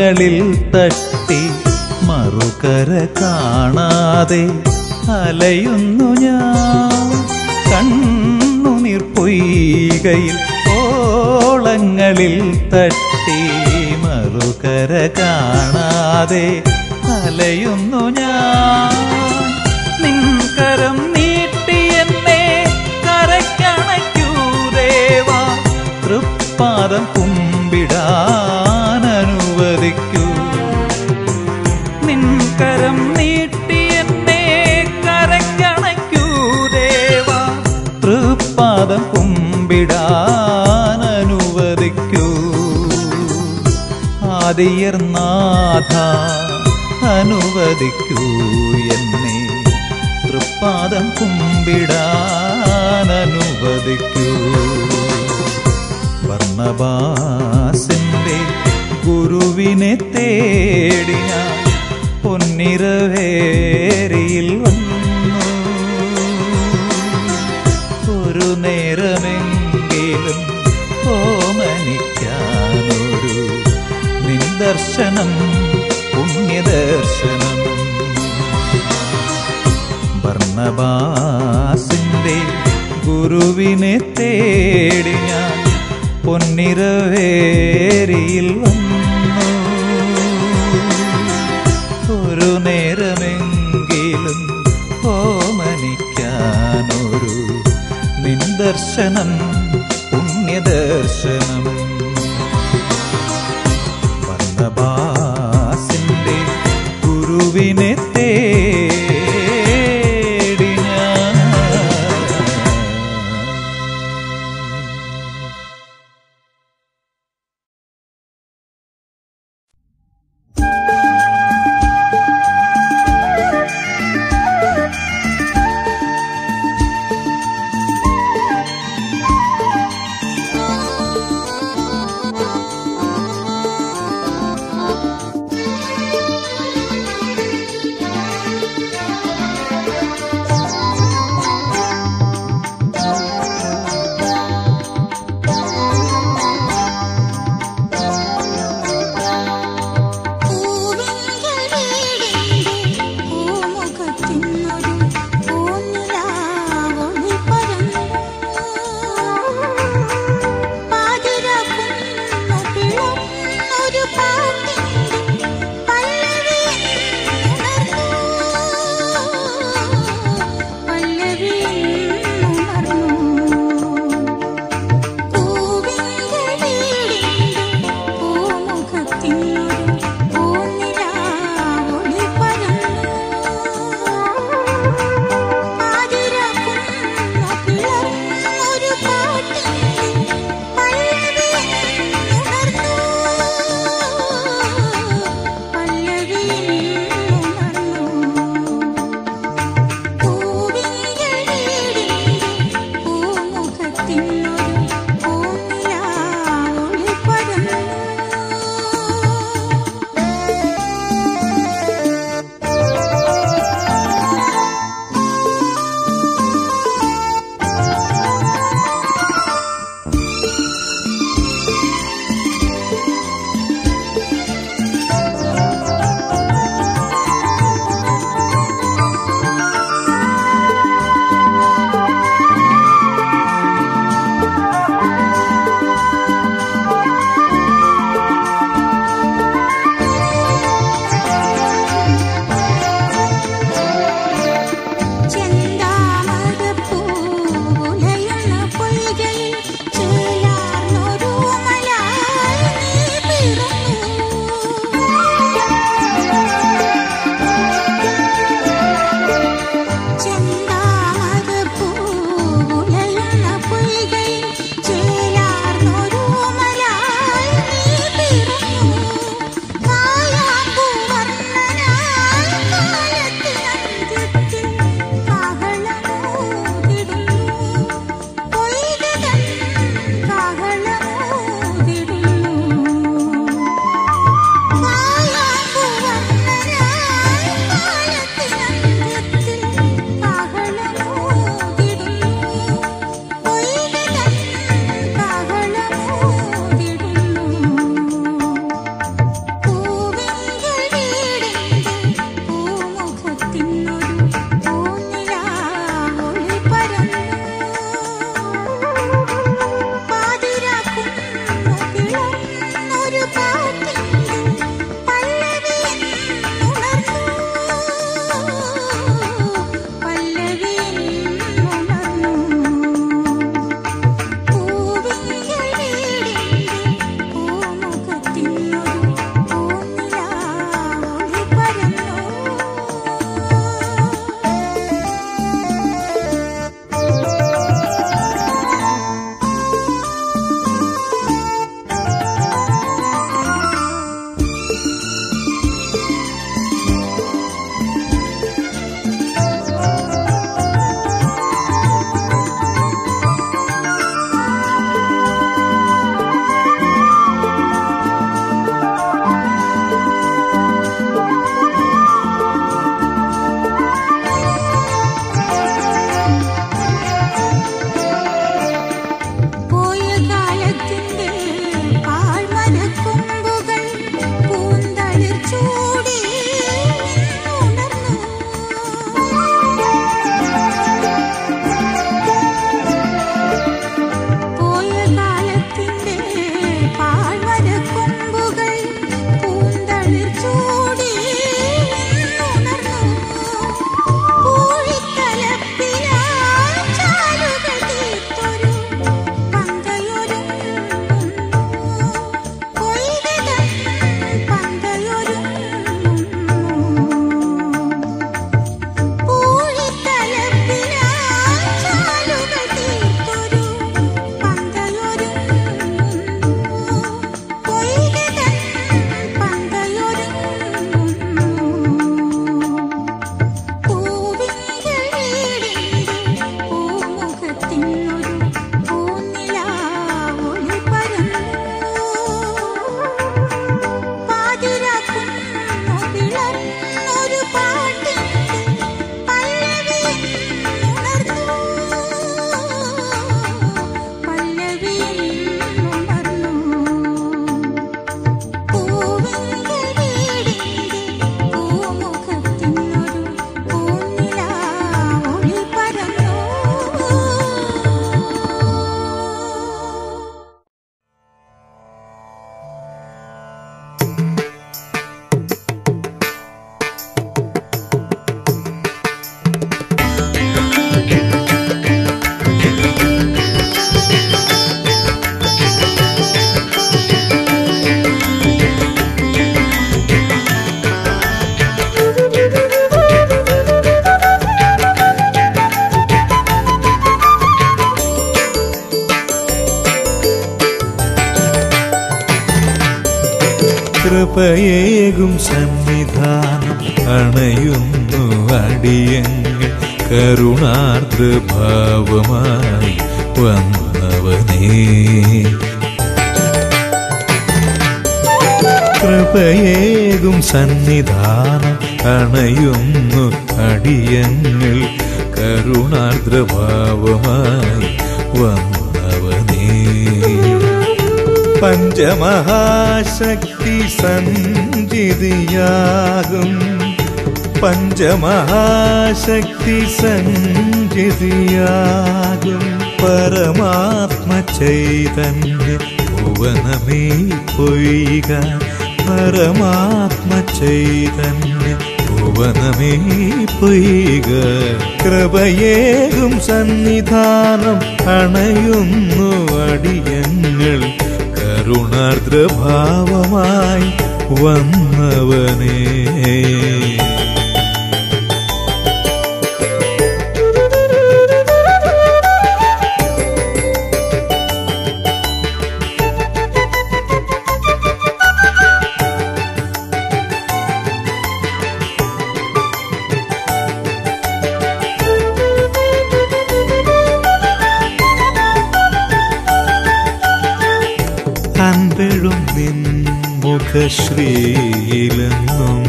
Speaker 8: ഓളങ്ങളിൽ തട്ടി മറുകര കാണാതെ അലയുന്നു ഞാൻ. കണ്ണുനീർ പൊയ്കയിൽ ഓളങ്ങളിൽ തട്ടി മറുകര കാണാതെ അലയുന്നു ഞാൻ. നിൻകരം തൃപ്പാദം കുമ്പിടാനനുവദിക്കൂ. ആദിയർ ആദിയർനാഥ അനുവദിക്കൂ എന്നെ. തൃപ്പാദം കുമ്പിടാനനുവദിക്കൂ. വർണബാസിന്റെ ഗുരുവിനെ തേടിയ പൊന്നിരവേരിയിൽ വന്നു. നിന്ദർശനം പുണ്യദർശനം. ഭർണബാസിന്റെ ഗുരുവിനെ തേടി ഞാൻ പൊന്നിരവേരിയിൽ വന്നു. ഒരു നേരമെങ്കിലും ഓമനിക്കാനൊരു ദർശനം പുണ്യദർശനം.
Speaker 1: കൃപയേകും സന്നിധാനം സഞ്ചിതിയാകും. പഞ്ചമഹാശക്തി സഞ്ചിതിയാകും. പരമാത്മ ചൈതന്യ ഭുവനമേ പൊയ്ക. പരമാത്മ ചൈതന്യ ഭുവനമേ പൊയ്ക. കൃപയേകും സന്നിധാനം അണയുന്നു അടിയങ്ങൾ. കരുണാർദ്രഭാവമായി വന്നവനേ. മുഖശ്രീയിലെന്നും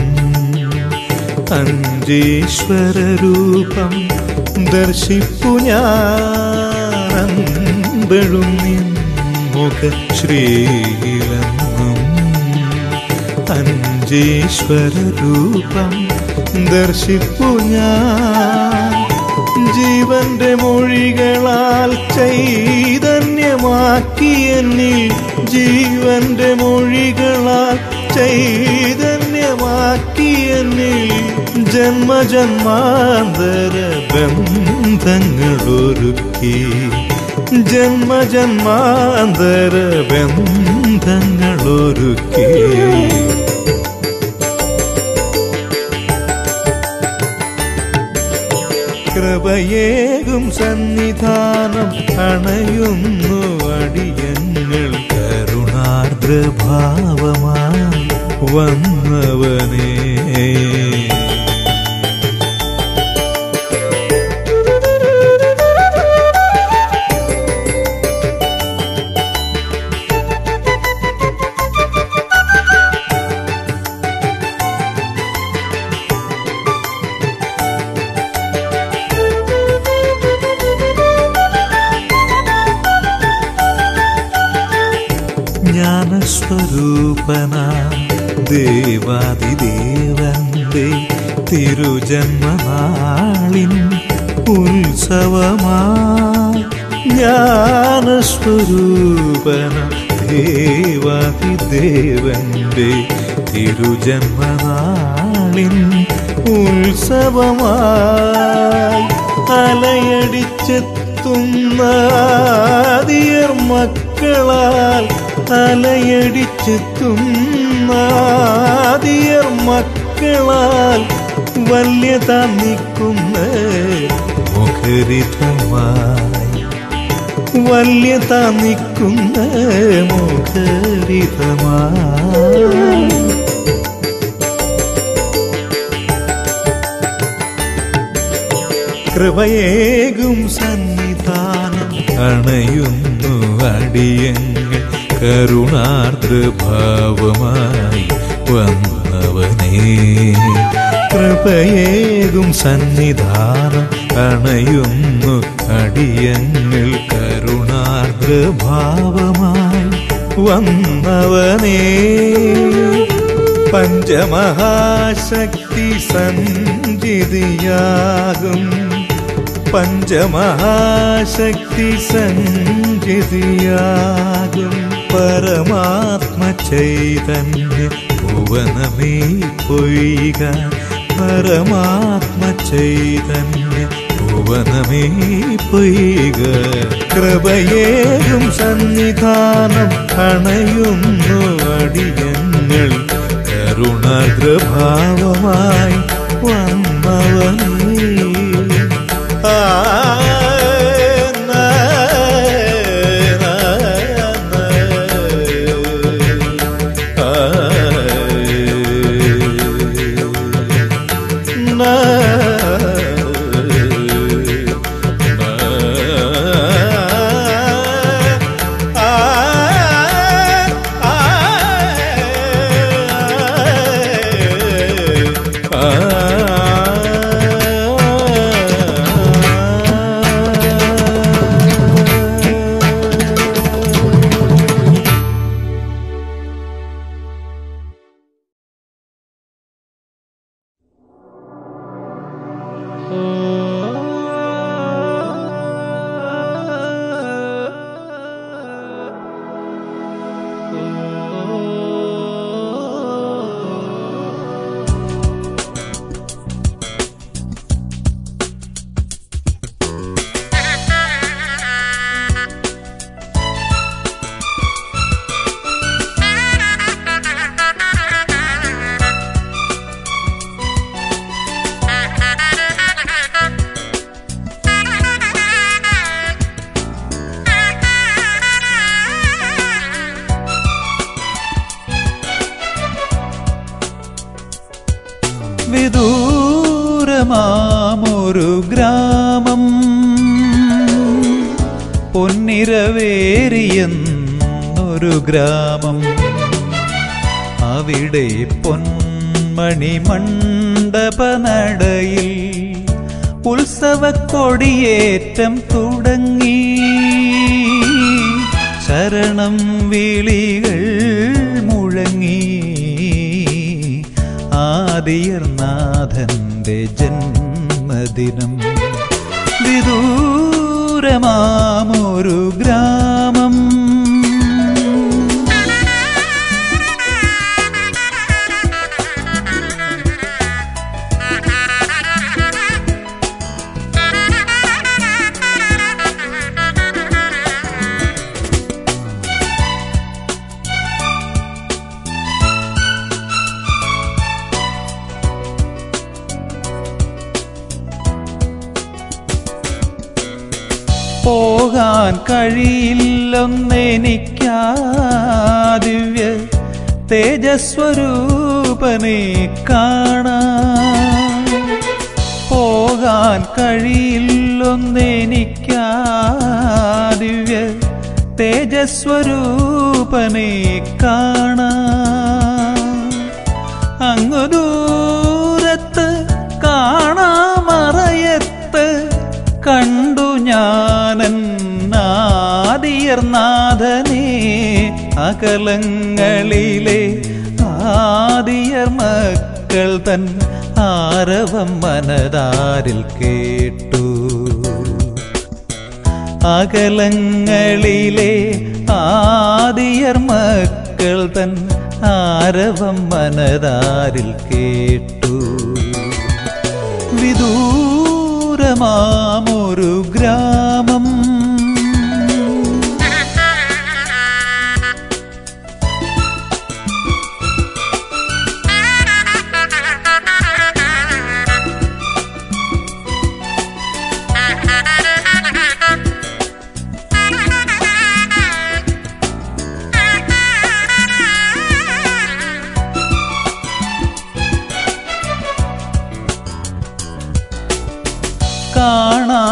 Speaker 1: അഞ്ചീശ്വര രൂപം ദർശിപ്പു നിൻ മുഖശ്രീയിലെന്നും അഞ്ചീശ്വര രൂപം ദർശിപ്പു ഞാൻ ജീവന്റെ മൊഴികളാൽ ചൈതന്യമാക്കിയെന്നിൽ ജീവന്റെ മൊഴികളാൽ ചൈതന്യമാക്കി എന്നിൽ ജന്മജന്മാന്തര ബന്ധങ്ങളൊരുക്കി ജന്മജന്മാന്തര ബന്ധങ്ങളൊരുക്കി കൃപയേകും സന്നിധാനം അണയുന്നു അടിയങ്ങൾ കരുണാർദ്രഭാവമായി വന്നവനേ. തിരുജന്മനാളിൻ ഉത്സവമായി അലയടിച്ചെത്തുന്ന ആദിയർ മക്കളാൽ അലയടിച്ചെത്തുന്ന ആദിയർ മക്കളാൽ വല്യ നിൽക്കുന്ന മുഖരിതമായി വല്യ നിൽക്കുന്ന മുഖരിതമായി കൃപയേകും സന്നിധാനം. അണയുന്നു അടിയങ്ങൾ കരുണാർദ്രഭാവമായി വന്നവനേ. കൃപയേകും സന്നിധാനം അണയുന്നു അടിയങ്ങൾ കരുണാർദ്രഭാവമായി വന്നവനേ. പഞ്ചമഹാശക്തി സഞ്ചിതിയാകും പഞ്ചമഹാശക്തി സഞ്ചിതിയാകും പരമാത്മ ചൈതന്യ ഭുവനമേ പൊയ്യുക പരമാത്മ ചൈതന്യ ഭുവനമേ പൊയ്യുക കൃപയേകും സന്നിധാനം അണയുന്നു അടിയങ്ങൾ. കരുണാഗ്രഭാവമായി വന്നവനേ.
Speaker 8: 啊。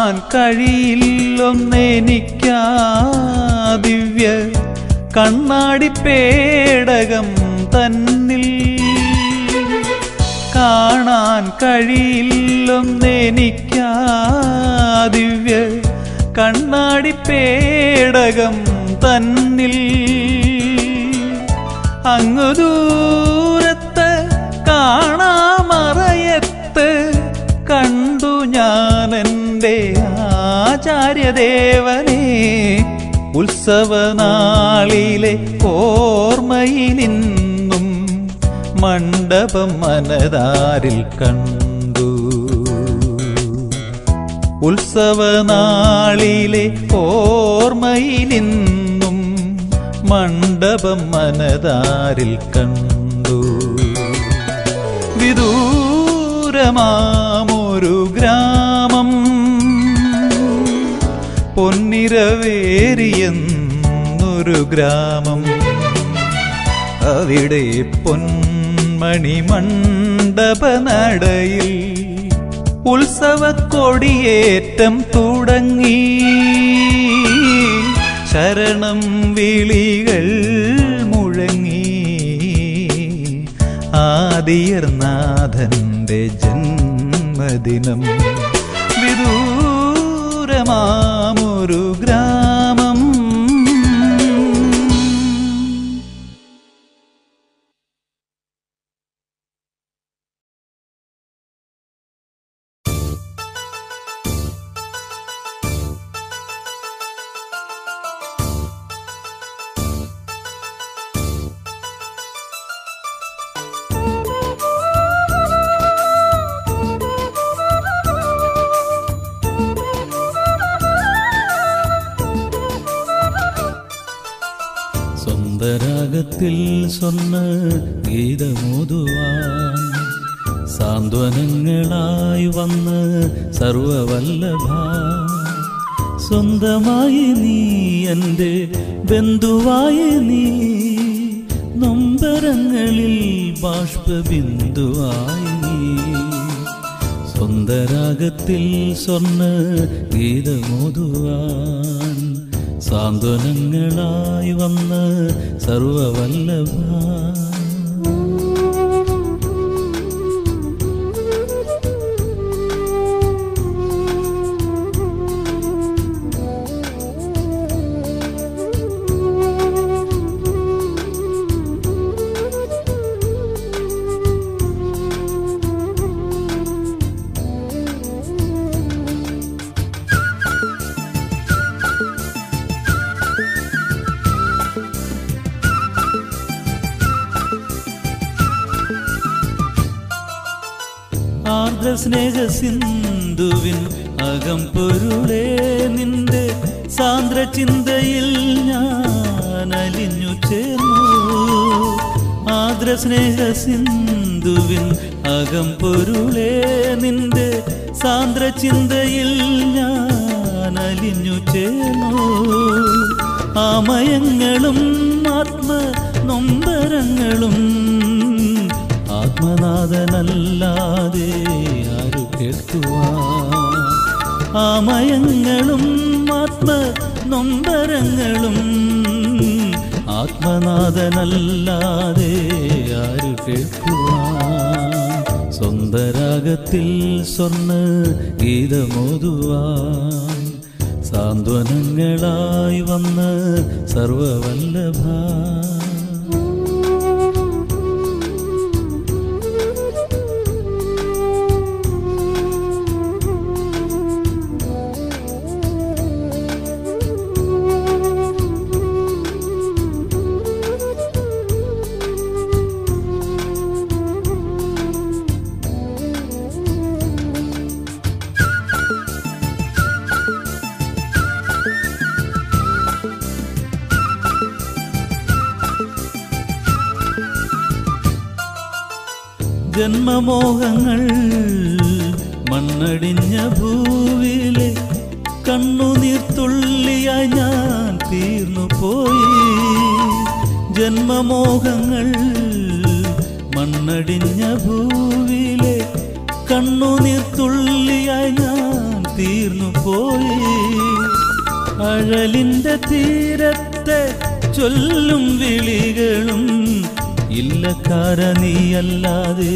Speaker 8: കാണാൻ കഴിയില്ലൊന്നെനിക്കാ ദിവ്യ കണ്ണാടി പേടകം തന്നിൽ. കാണാൻ കഴിയില്ലൊന്നെനിക്കാ ദിവ്യ കണ്ണാടി പേടകം തന്നിൽ. അങ്ങു ദൂരത്ത് കാണാമറയത്ത് കണ്ടു ഞാനെന്റെ ആചാര്യദേവനെ ഉത്സവനാളിലെ ഓർമ്മയിലിന്നും മണ്ഡപം മനതാരിൽ കണ്ടു. ഉത്സവനാളിലെ ഓർമ്മയിലിന്നും മണ്ഡപം മനതാരിൽ കണ്ടു. വിദൂരമാമൊരു പൊന്നിരവേറിയെന്നൊരു ഗ്രാമം. അവിടെ പൊന്മണി മണ്ഡപനടയിൽ ഉത്സവക്കൊടിയേറ്റം തുടങ്ങി. ശരണം വിളികൾ മുഴങ്ങി. ആദിയർനാഥന്റെ ജന്മദിനം. Murugra
Speaker 1: സ്വന്തരാഗത്തിൽ ഗീതമോതുവാൻ സാന്ത്വനങ്ങളായി വന്ന് സർവവല്ലഭ. സ്വന്തമായി നീ എന്റെ ബന്ധുവായി നീ നൊമ്പരങ്ങളിൽ ബാഷ്പബിന്ദുവായി നീ.
Speaker 3: സ്വന്തരാഗത്തിൽ സ്വർണ ഗീതമോതുവാൻ സാന്ത്വനങ്ങളായി വന്ന് സർവവല്ലഭ ആർദ്ര സ്നേഹ സിന്ധുവിൻ അകം പൊരുളേ നിന്റെ സാന്ദ്ര ചിന്തയിൽ ഞാൻ അലിഞ്ഞു ചേർന്നു. ആദ്ര സ്നേഹ സിന്ധുവിൻ അകം പൊരുളേ നിന്റെ സാന്ദ്ര ചിന്തയിൽ ഞാൻ അലിഞ്ഞു ചേർന്നു. ആമയങ്ങളും ആത്മ നൊമ്പരങ്ങളും ആത്മനാഥനല്ലാതെ ആരു കേൾക്കുവാൻ? ആമയങ്ങളും ആത്മ നൊമ്പരങ്ങളും ആത്മനാഥനല്ലാതെ ആരു കേൾക്കുവാൻ? സ്വന്തരാഗത്തിൽ സ്വർണ ഗീതമോതുവാൻ സാന്ത്വനങ്ങളായി വന്ന് സർവവല്ലഭ ജന്മമോഹങ്ങൾ മണ്ണടിഞ്ഞ ഭൂവിലെ കണ്ണുനീർത്തുള്ളിയായി ഞാൻ തീർന്നു പോയി. ജന്മമോഹങ്ങൾ മണ്ണടിഞ്ഞ ഭൂവിലെ കണ്ണുനീർത്തുള്ളിയായി ഞാൻ തീർന്നു പോയി. അഴലിന്റെ തീരത്തെ ചൊല്ലും വിളികളും ഇല്ലക്കാര നീയല്ലാതെ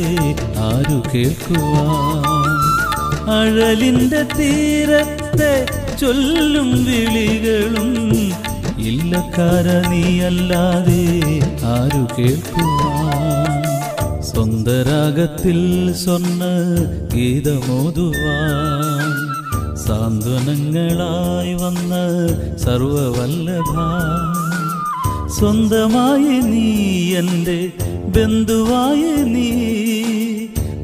Speaker 3: ആരു കേൾക്കുവാൻ? അഴലിന്റെ തീരത്തെ ചൊല്ലും വിളികളും ഇല്ലക്കാര നീയല്ലാതെ ആരു കേൾക്കുവാൻ? സ്വന്തരാഗത്തിൽ സ്വർണ ഗീതമോതുവാൻ സാന്ത്വനങ്ങളായി വന്ന സർവവല്ലഭ സ്വന്തമായി നീ എന്റെ ബന്ധുവായ നീ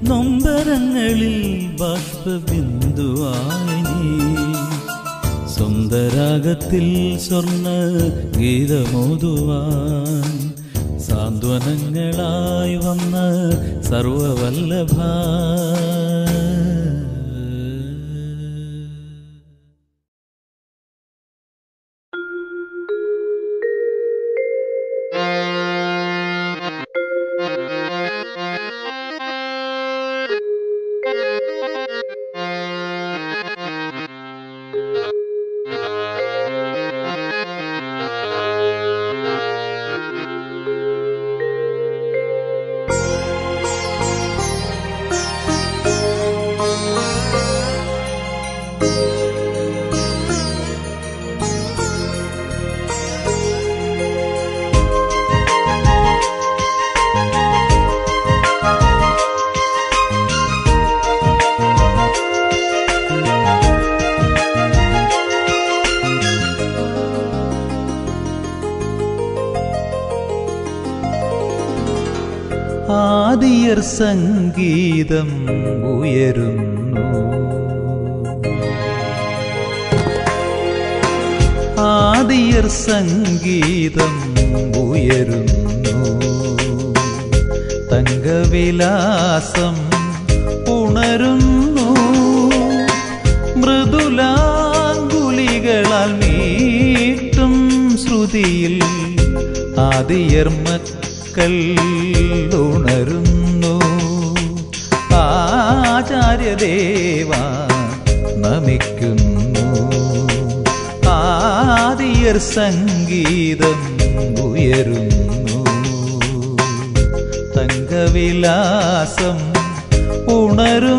Speaker 3: നൊമ്പരങ്ങളിൽ ബാഷ്പബിന്ദുവായി നീ. സ്വന്തരാഗത്തിൽ സ്വർണ ഗീതമോതുവാൻ സാന്ത്വനങ്ങളായി വന്ന സർവവല്ലഭ സംഗീതം ഉയരുന്നു. ആദിയർ സംഗീതം ഉയരുന്നു. തങ്കവിലാസം ഉണരുന്നു. മൃദുലാങ്കുലികളാൽ മീട്ടും ശ്രുതിയിൽ ആദിയർ മക്കൾ ഉണരുന്നു.
Speaker 8: ആചാര്യദേവ നമിക്കുന്നു. ആദിയർ സംഗീതം ഉയരുന്നു. തങ്കവിലാസം ഉണരുന്നു.